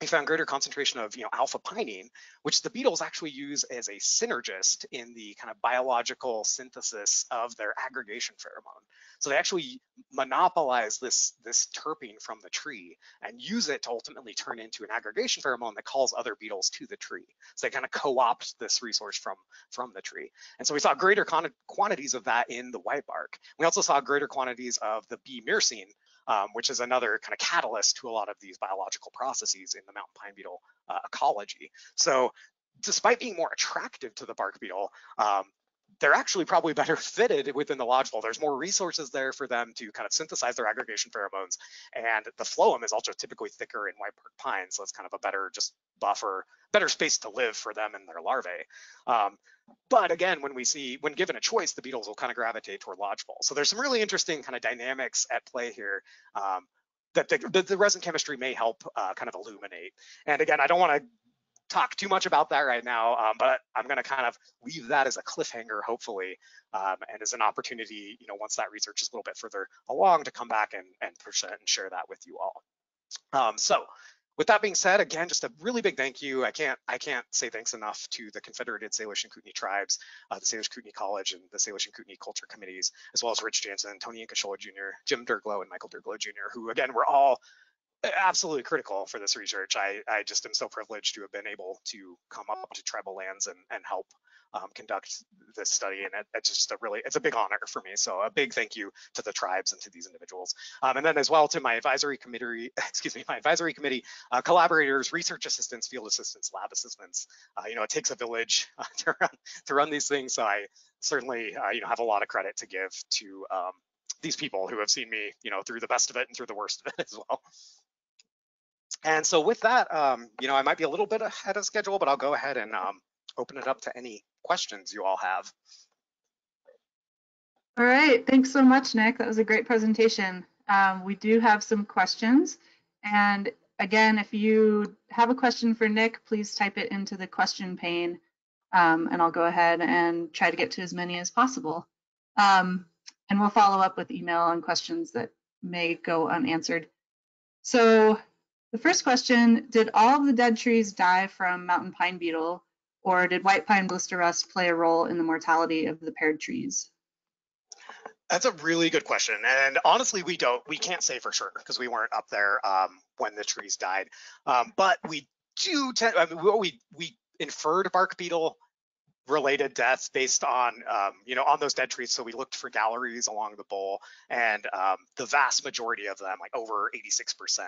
Speaker 1: we found greater concentration of you know alpha pinene, which the beetles actually use as a synergist in the kind of biological synthesis of their aggregation pheromone. So they actually monopolize this this terpene from the tree and use it to ultimately turn into an aggregation pheromone that calls other beetles to the tree. So they kind of co-opt this resource from from the tree. And so we saw greater quantities of that in the white bark. We also saw greater quantities of the B myrcene um, which is another kind of catalyst to a lot of these biological processes in the mountain pine beetle uh, ecology. So despite being more attractive to the bark beetle, um, they're actually probably better fitted within the lodgepole. There's more resources there for them to kind of synthesize their aggregation pheromones. And the phloem is also typically thicker in white bark pine, so it's kind of a better just buffer, better space to live for them and their larvae. Um, but again, when we see, when given a choice, the beetles will kind of gravitate toward lodgepole. So there's some really interesting kind of dynamics at play here um, that the, the, resin chemistry may help uh, kind of illuminate. And again, I don't want to talk too much about that right now, um, but I'm going to kind of leave that as a cliffhanger, hopefully, um, and as an opportunity, you know, once that research is a little bit further along to come back and, and present and share that with you all. Um, so with that being said, again, just a really big thank you. I can't I can't say thanks enough to the Confederated Salish and Kootenai tribes, uh, the Salish Kootenai College and the Salish and Kootenai Culture Committees, as well as Rich Jansen, Tony Incashola Jr., Jim Durglo, and Michael Durglo Jr., who again were all absolutely critical for this research. I, I just am so privileged to have been able to come up to tribal lands and, and help um, conduct this study. And it, it's just a really, it's a big honor for me. So a big thank you to the tribes and to these individuals. Um, and then as well to my advisory committee, excuse me, my advisory committee uh, collaborators, research assistants, field assistants, lab assistants. Uh, you know, it takes a village uh, to, run, to run these things. So I certainly, uh, you know, have a lot of credit to give to um, these people who have seen me, you know, through the best of it and through the worst of it as well. And so with that, um, you know, I might be a little bit ahead of schedule, but I'll go ahead and um, open it up to any questions you all have.
Speaker 2: All right, thanks so much, Nick. That was a great presentation. Um, we do have some questions. And again, if you have a question for Nick, please type it into the question pane um, and I'll go ahead and try to get to as many as possible. Um, and we'll follow up with email on questions that may go unanswered. So the first question, did all of the dead trees die from mountain pine beetle or did white pine blister rust play a role in the mortality of the paired trees?
Speaker 1: That's a really good question, and honestly, we don't, we can't say for sure because we weren't up there um, when the trees died. Um, but we do tend, I mean, we we inferred bark beetle related deaths based on um, you know on those dead trees. So we looked for galleries along the bole and um, the vast majority of them like over 86%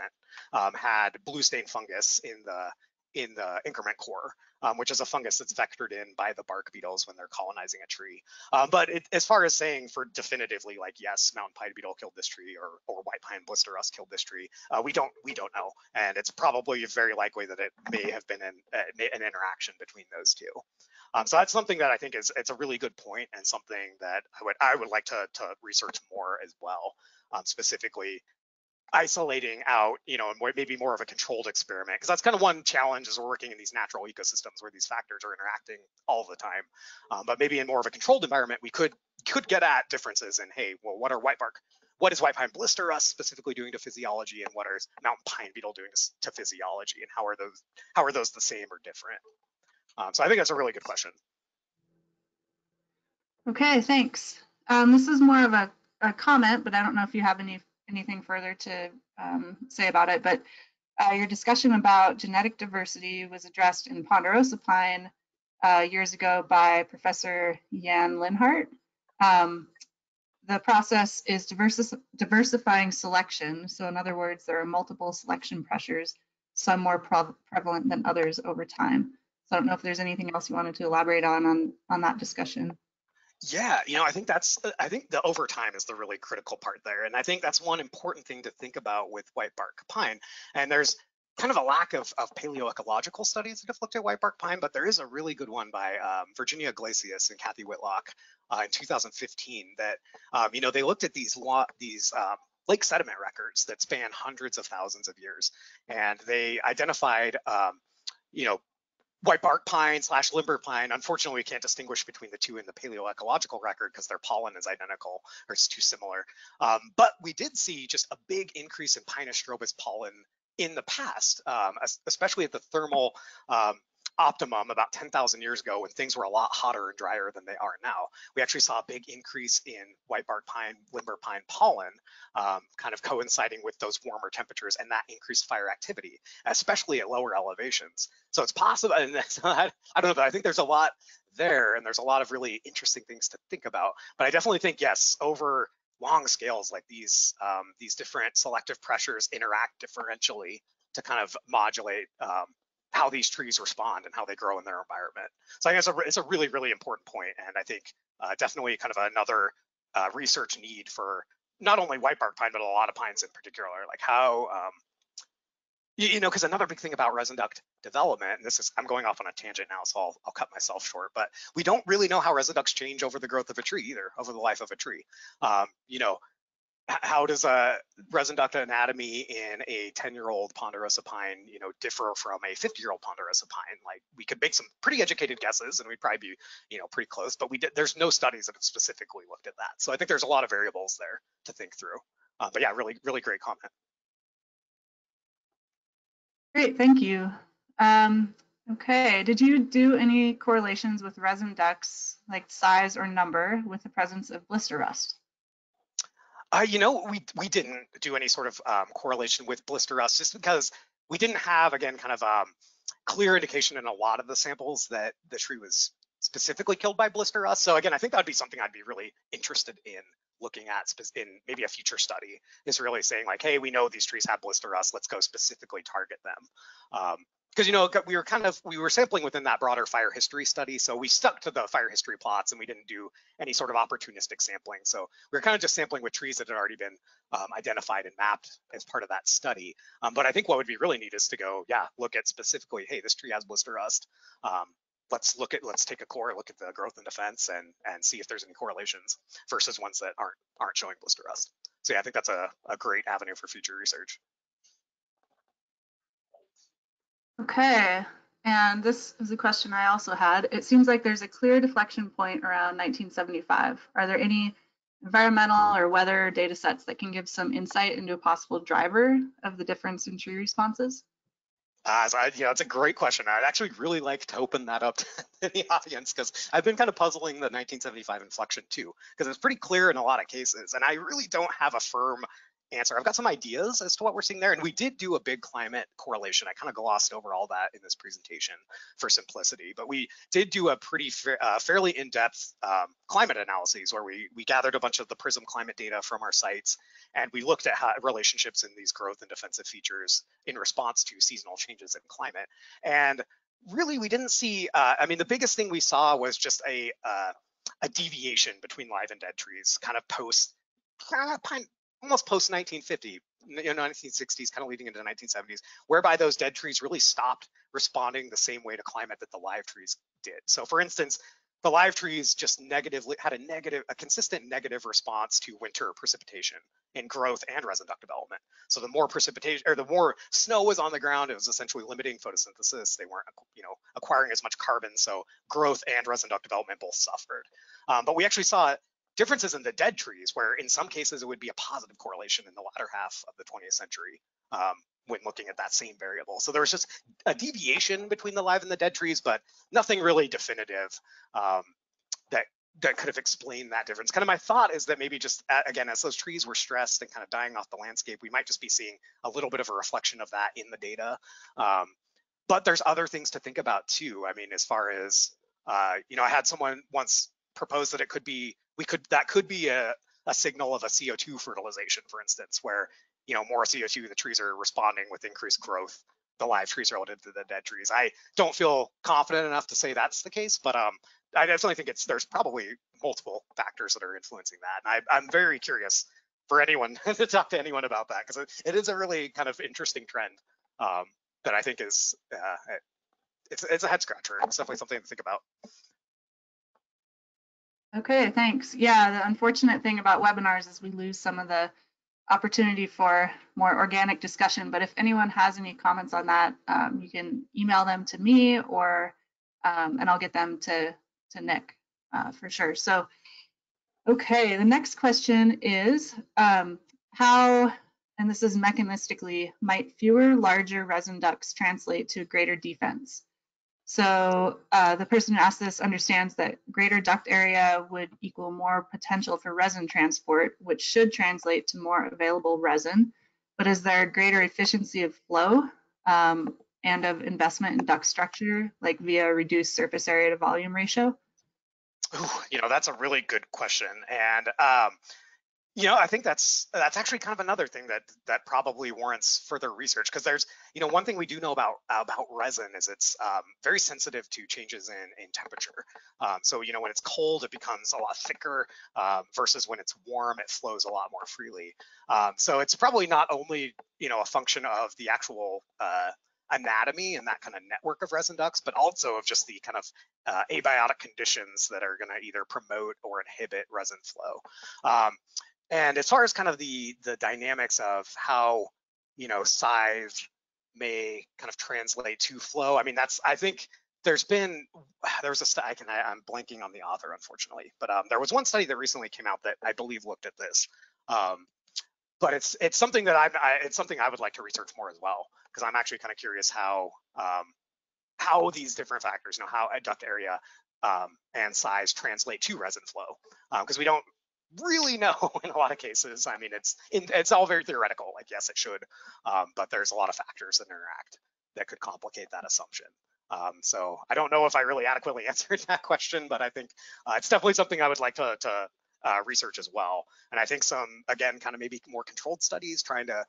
Speaker 1: um, had blue stain fungus in the in the increment core, um, which is a fungus that's vectored in by the bark beetles when they're colonizing a tree. Um, but it, as far as saying for definitively, like yes, mountain pine beetle killed this tree or or white pine blister rust killed this tree, uh, we don't we don't know, and it's probably very likely that it may have been an, an interaction between those two. Um, so that's something that I think is it's a really good point and something that I would I would like to to research more as well, um, specifically isolating out, you know, maybe more of a controlled experiment because that's kind of one challenge as we're working in these natural ecosystems where these factors are interacting all the time. Um, but maybe in more of a controlled environment, we could could get at differences in, hey, well, what are white bark? What is white pine blister us specifically doing to physiology, and what is mountain pine beetle doing to physiology, and how are those how are those the same or different? Um, so I think that's a really good question.
Speaker 2: Okay, thanks. Um, this is more of a, a comment, but I don't know if you have any anything further to um, say about it, but uh, your discussion about genetic diversity was addressed in Ponderosa pine uh, years ago by Professor Yan Linhart. Um, the process is diversi diversifying selection. So in other words, there are multiple selection pressures, some more prevalent than others over time. So I don't know if there's anything else you wanted to elaborate on on, on that discussion.
Speaker 1: Yeah, you know, I think that's I think the overtime is the really critical part there, and I think that's one important thing to think about with white bark pine. And there's kind of a lack of, of paleoecological studies that have looked at white bark pine, but there is a really good one by um, Virginia Iglesias and Cathy Whitlock uh, in 2015 that um, you know they looked at these these um, lake sediment records that span hundreds of thousands of years, and they identified um, you know white bark pine slash limber pine. Unfortunately, we can't distinguish between the two in the paleoecological record because their pollen is identical or it's too similar. Um, but we did see just a big increase in Pinus strobus pollen in the past, um, especially at the thermal um, optimum about 10,000 years ago when things were a lot hotter and drier than they are now. We actually saw a big increase in white bark pine, limber pine pollen, um, kind of coinciding with those warmer temperatures and that increased fire activity, especially at lower elevations. So it's possible, and I don't know, but I think there's a lot there and there's a lot of really interesting things to think about. But I definitely think, yes, over long scales like these, um, these different selective pressures interact differentially to kind of modulate um, how these trees respond and how they grow in their environment. So I guess it's a, it's a really, really important point, and I think uh, definitely kind of another uh, research need for not only white bark pine, but a lot of pines in particular, like how, um, you, you, know, because another big thing about resin duct development, and this is, I'm going off on a tangent now, so I'll, I'll cut myself short, but we don't really know how resin ducts change over the growth of a tree either, over the life of a tree. Um, you know, how does a resin duct anatomy in a 10 year old ponderosa pine you know differ from a 50 year old ponderosa pine like we could make some pretty educated guesses and we'd probably be you know pretty close but we did there's no studies that have specifically looked at that. So i think there's a lot of variables there to think through. Uh, but yeah really really great comment.
Speaker 2: Great thank you. Um, okay did you do any correlations with resin ducts like size or number with the presence of blister rust
Speaker 1: uh, you know, we we didn't do any sort of um, correlation with blister rust just because we didn't have, again, kind of um, clear indication in a lot of the samples that the tree was specifically killed by blister rust. So again, I think that'd be something I'd be really interested in looking at in maybe a future study is really saying like, hey, we know these trees have blister rust. Let's go specifically target them. Um, because you know we were kind of we were sampling within that broader fire history study so we stuck to the fire history plots and we didn't do any sort of opportunistic sampling. So we were kind of just sampling with trees that had already been um, identified and mapped as part of that study. Um, but i think what would be really neat is to go yeah look at specifically hey this tree has blister rust. Um, let's look at let's take a core look at the growth and defense and and see if there's any correlations versus ones that aren't aren't showing blister rust. So yeah i think that's a, a great avenue for future research
Speaker 2: Okay, and this is a question I also had. It seems like there's a clear deflection point around 1975. Are there any environmental or weather data sets that can give some insight into a possible driver of the difference in tree responses?
Speaker 1: Uh, so I, yeah, it's a great question. I'd actually really like to open that up to the audience because I've been kind of puzzling the 1975 inflection too, because it's pretty clear in a lot of cases. And I really don't have a firm answer. I've got some ideas as to what we're seeing there, and we did do a big climate correlation. I kind of glossed over all that in this presentation for simplicity, but we did do a pretty fa uh, fairly in-depth um, climate analyses where we we gathered a bunch of the Prism climate data from our sites, and we looked at how relationships in these growth and defensive features in response to seasonal changes in climate. And really, we didn't see. Uh, I mean, the biggest thing we saw was just a uh, a deviation between live and dead trees, kind of post almost post 1950, you know, 1960s, kind of leading into the 1970s, whereby those dead trees really stopped responding the same way to climate that the live trees did. So for instance, the live trees just negatively had a negative, a consistent negative response to winter precipitation in growth and resin duct development. So the more precipitation or the more snow was on the ground, it was essentially limiting photosynthesis. They weren't, you know, acquiring as much carbon. So growth and resin duct development both suffered. Um, but we actually saw differences in the dead trees, where in some cases it would be a positive correlation in the latter half of the 20th century um, when looking at that same variable. So there was just a deviation between the live and the dead trees, but nothing really definitive um, that that could have explained that difference. Kind of my thought is that maybe just again, as those trees were stressed and kind of dying off the landscape, we might just be seeing a little bit of a reflection of that in the data. Um, but there's other things to think about too. I mean, as far as uh, you know, I had someone once propose that it could be we could that could be a, a signal of a CO2 fertilization, for instance, where you know more CO2, the trees are responding with increased growth, the live trees relative to the dead trees. I don't feel confident enough to say that's the case, but um, I definitely think it's there's probably multiple factors that are influencing that. And I, I'm very curious for anyone to talk to anyone about that because it, it is a really kind of interesting trend um, that I think is uh, it's it's a head scratcher. It's definitely something to think about.
Speaker 2: Okay, thanks. Yeah, the unfortunate thing about webinars is we lose some of the opportunity for more organic discussion. But if anyone has any comments on that, um, you can email them to me or, um, and I'll get them to, to Nick uh, for sure. So, okay, the next question is um, how, and this is mechanistically, might fewer larger resin ducts translate to greater defense? So uh, the person who asked this understands that greater duct area would equal more potential for resin transport, which should translate to more available resin. But is there greater efficiency of flow um, and of investment in duct structure, like via reduced surface area to volume ratio?
Speaker 1: Ooh, you know, that's a really good question. And um, you know, I think that's that's actually kind of another thing that that probably warrants further research because there's, you know, one thing we do know about about resin is it's um, very sensitive to changes in in temperature. Um, so you know, when it's cold, it becomes a lot thicker um, versus when it's warm, it flows a lot more freely. Um, so it's probably not only you know a function of the actual uh, anatomy and that kind of network of resin ducts, but also of just the kind of uh, abiotic conditions that are going to either promote or inhibit resin flow. Um, and as far as kind of the the dynamics of how you know size may kind of translate to flow, I mean that's I think there's been there was a study I can I, am blanking on the author unfortunately, but um, there was one study that recently came out that I believe looked at this. Um, but it's it's something that I'm I, it's something I would like to research more as well because I'm actually kind of curious how um, how these different factors, you know, how duct area um, and size translate to resin flow because um, we don't really know in a lot of cases. I mean, it's it's all very theoretical. Like, yes, it should, um, but there's a lot of factors that interact that could complicate that assumption. Um, so I don't know if I really adequately answered that question, but I think uh, it's definitely something I would like to, to uh, research as well. And I think some, again, kind of maybe more controlled studies trying to,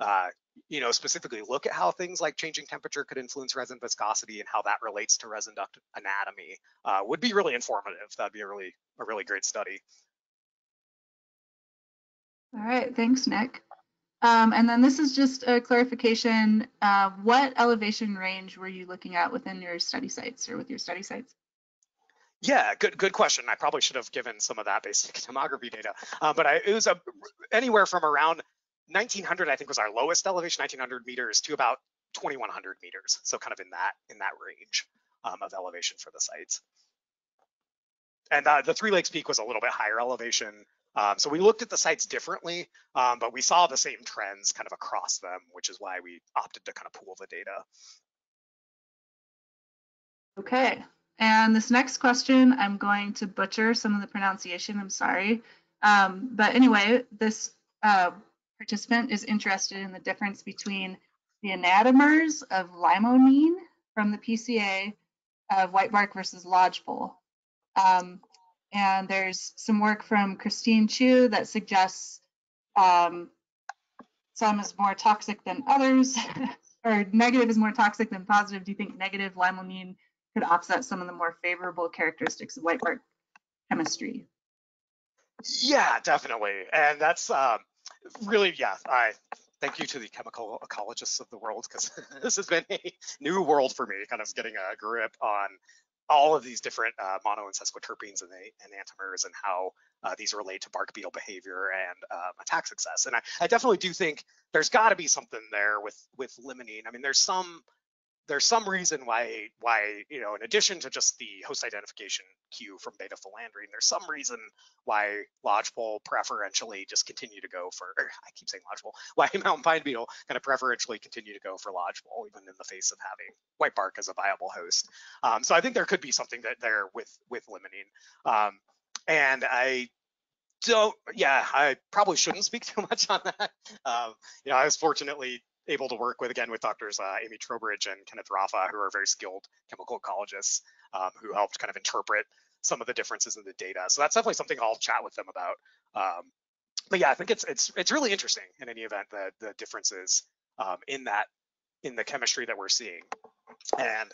Speaker 1: uh, you know, specifically look at how things like changing temperature could influence resin viscosity and how that relates to resin duct anatomy uh, would be really informative. That'd be a really, a really great study.
Speaker 2: All right, thanks, Nick. Um, and then this is just a clarification. Uh, what elevation range were you looking at within your study sites or with your study sites?
Speaker 1: Yeah, good good question. I probably should have given some of that basic tomography data, uh, but I, it was a, anywhere from around 1900, I think was our lowest elevation, 1900 meters, to about 2100 meters. So kind of in that in that range um, of elevation for the sites. And uh, the Three Lakes Peak was a little bit higher elevation, um, so we looked at the sites differently, um, but we saw the same trends kind of across them, which is why we opted to kind of pool the data.
Speaker 2: Okay, and this next question, I'm going to butcher some of the pronunciation, I'm sorry. Um, but anyway, this uh, participant is interested in the difference between the enantiomers of limonene from the PCA of white bark versus lodgepole. Um, and there's some work from Christine Chiu that suggests um, some is more toxic than others, or negative is more toxic than positive. Do you think negative limonene could offset some of the more favorable characteristics of white bark chemistry?
Speaker 1: Yeah, definitely. And that's um, really, yeah, I thank you to the chemical ecologists of the world because this has been a new world for me, kind of getting a grip on all of these different uh, mono and sesquiterpenes and, enantiomers and how uh, these relate to bark beetle behavior and um, attack success. And I, I definitely do think there's got to be something there with with limonene. I mean, there's some there's some reason why why you know in addition to just the host identification cue from beta phellandrene there's some reason why lodgepole preferentially just continue to go for i keep saying lodgepole why mountain pine beetle kind of preferentially continue to go for lodgepole even in the face of having white bark as a viable host. Um, so i think there could be something that there with with limonene um, and i don't yeah i probably shouldn't speak too much on that. Um, you know i was fortunately able to work with again with doctors uh, Amy Trowbridge and Kenneth Raffa, who are very skilled chemical ecologists um, who helped kind of interpret some of the differences in the data. So that's definitely something I'll chat with them about. Um, but yeah, I think it's it's it's really interesting in any event the the differences um, in that in the chemistry that we're seeing. And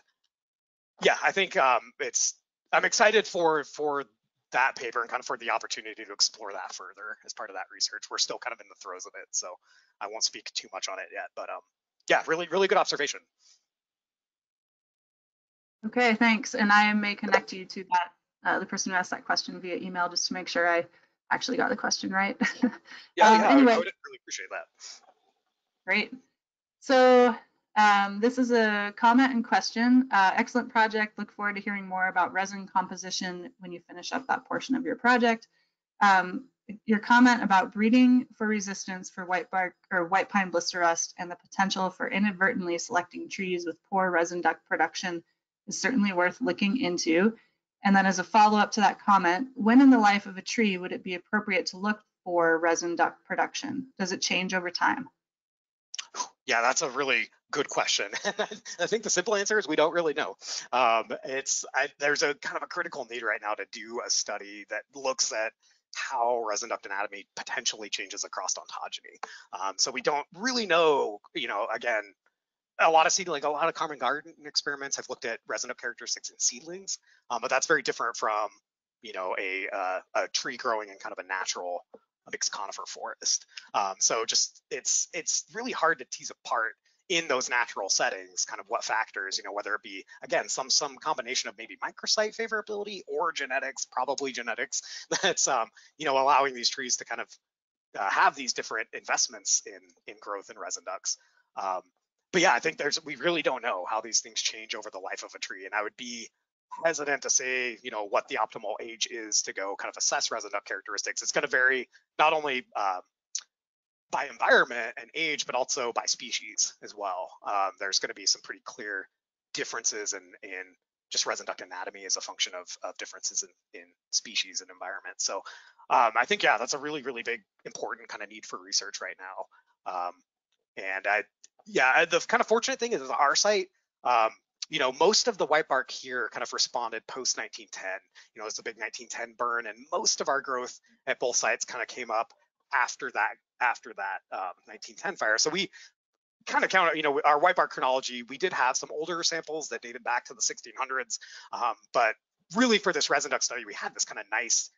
Speaker 1: yeah, I think um, it's I'm excited for for that paper and kind of for the opportunity to explore that further as part of that research. We're still kind of in the throes of it, so I won't speak too much on it yet. But um, yeah, really, really good observation.
Speaker 2: Okay, thanks. And I may connect you to that uh, the person who asked that question via email just to make sure I actually got the question right.
Speaker 1: yeah, um, yeah, anyway. I would really appreciate that.
Speaker 2: Great. So um, this is a comment and question. Uh, excellent project. Look forward to hearing more about resin composition when you finish up that portion of your project. Um, your comment about breeding for resistance for white bark or white pine blister rust and the potential for inadvertently selecting trees with poor resin duct production is certainly worth looking into. And then as a follow-up to that comment, when in the life of a tree would it be appropriate to look for resin duct production? Does it change over time?
Speaker 1: Yeah, that's a really good question. I think the simple answer is we don't really know. Um, it's I, there's a kind of a critical need right now to do a study that looks at how resin duct anatomy potentially changes across ontogeny. Um, so we don't really know, you know, again, a lot of seedling, a lot of common garden experiments have looked at resin duct characteristics in seedlings, um, but that's very different from, you know, a, uh, a tree growing in kind of a natural mixed conifer forest. Um, so just it's it's really hard to tease apart in those natural settings, kind of what factors, you know, whether it be again some some combination of maybe microsite favorability or genetics, probably genetics, that's um, you know allowing these trees to kind of uh, have these different investments in in growth and resin ducts. Um, but yeah, I think there's we really don't know how these things change over the life of a tree, and I would be hesitant to say, you know, what the optimal age is to go kind of assess resin duct characteristics. It's going to vary not only uh, by environment and age, but also by species as well. Um, there's going to be some pretty clear differences in, in just resin duct anatomy as a function of, of differences in, in species and environment. So um, I think, yeah, that's a really, really big, important kind of need for research right now. Um, and I, yeah, the kind of fortunate thing is our site, um, you know, most of the white bark here kind of responded post 1910. You know, it's a big 1910 burn, and most of our growth at both sites kind of came up after that after that um, 1910 fire. So we kind of count, you know, our white bark chronology. We did have some older samples that dated back to the 1600s, um, but really for this resin duct study, we had this kind of nice,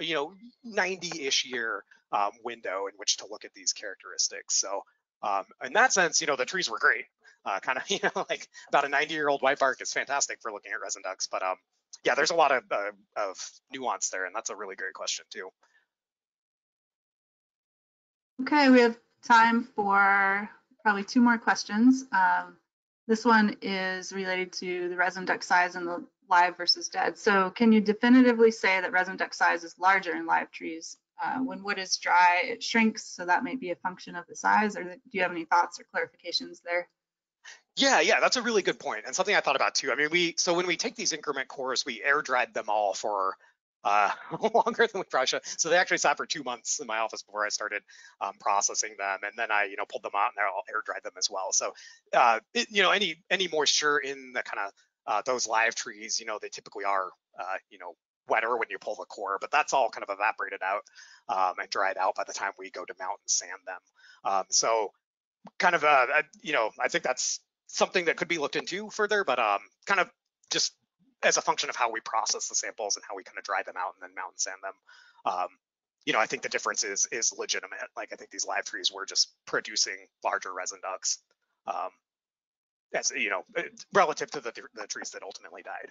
Speaker 1: you know, 90-ish year um, window in which to look at these characteristics. So um, in that sense, you know, the trees were great. Uh, kind of, you know, like about a 90-year-old white bark is fantastic for looking at resin ducts, but um, yeah, there's a lot of, uh, of nuance there, and that's a really great question too.
Speaker 2: Okay, we have time for probably two more questions. Um, this one is related to the resin duct size and the live versus dead. So can you definitively say that resin duct size is larger in live trees? Uh, when wood is dry, it shrinks, so that may be a function of the size, or do you have any thoughts or clarifications there?
Speaker 1: Yeah, yeah, that's a really good point and something I thought about too. I mean, we so when we take these increment cores, we air dried them all for uh, longer than we probably should. So they actually sat for two months in my office before I started um, processing them, and then I, you know, pulled them out and I'll air dried them as well. So, uh, it, you know, any any moisture in the kind of uh, those live trees, you know, they typically are, uh, you know, wetter when you pull the core, but that's all kind of evaporated out um, and dried out by the time we go to mount and sand them. Um, so, kind of, uh, you know, I think that's something that could be looked into further, but um, kind of just as a function of how we process the samples and how we kind of dry them out and then mount and sand them. Um, you know, I think the difference is is legitimate. Like I think these live trees were just producing larger resin ducts, um, as you know, uh, relative to the, the trees that ultimately died.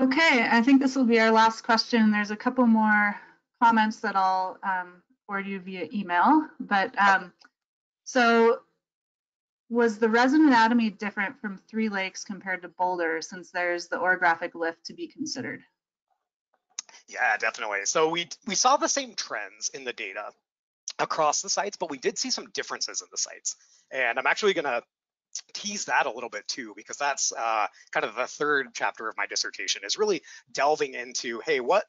Speaker 2: Okay, I think this will be our last question. There's a couple more comments that I'll um, forward you via email, but um, so was the resin anatomy different from Three Lakes compared to Boulder since there's the orographic lift to be considered?
Speaker 1: Yeah, definitely. So we we saw the same trends in the data across the sites, but we did see some differences in the sites. And I'm actually going to tease that a little bit too, because that's uh, kind of the third chapter of my dissertation is really delving into, hey, what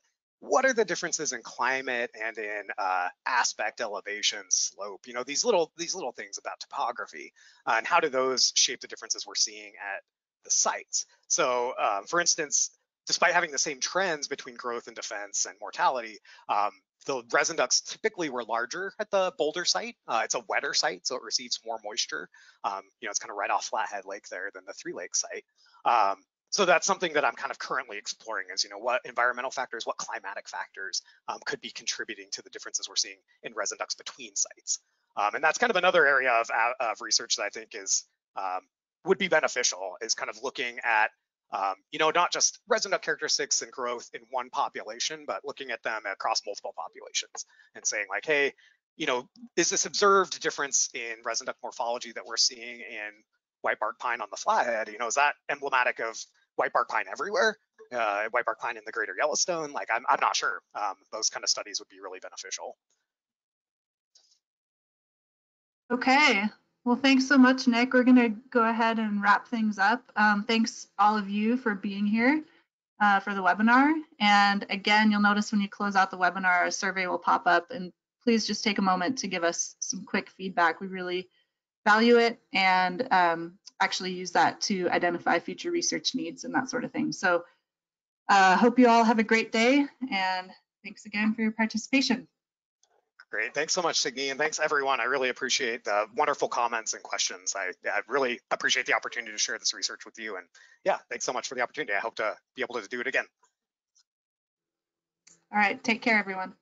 Speaker 1: what are the differences in climate and in uh, aspect elevation slope you know these little these little things about topography uh, and how do those shape the differences we're seeing at the sites so um, for instance despite having the same trends between growth and defense and mortality um, the resin ducts typically were larger at the Boulder site. Uh, it's a wetter site, so it receives more moisture. Um, you know, it's kind of right off Flathead Lake there than the Three Lake site. Um, so that's something that I'm kind of currently exploring is, you know, what environmental factors, what climatic factors um, could be contributing to the differences we're seeing in resin ducts between sites. Um, and that's kind of another area of, of research that I think is um, would be beneficial is kind of looking at, um, you know, not just resin duct characteristics and growth in one population, but looking at them across multiple populations and saying like, hey, you know, is this observed difference in resin duct morphology that we're seeing in white bark pine on the flathead? You know, is that emblematic of white bark pine everywhere, uh, white bark pine in the greater Yellowstone. Like I'm, I'm not sure. Um, those kind of studies would be really beneficial.
Speaker 2: Okay. Well, thanks so much, Nick. We're going to go ahead and wrap things up. Um, thanks all of you for being here uh, for the webinar. And again, you'll notice when you close out the webinar, a survey will pop up and please just take a moment to give us some quick feedback. We really value it and um, actually use that to identify future research needs and that sort of thing. So uh, hope you all have a great day and thanks again for your participation.
Speaker 1: Great, thanks so much, Signe, and thanks everyone. I really appreciate the wonderful comments and questions. I, I really appreciate the opportunity to share this research with you. And yeah, thanks so much for the opportunity. I hope to be able to do it again.
Speaker 2: All right, take care, everyone.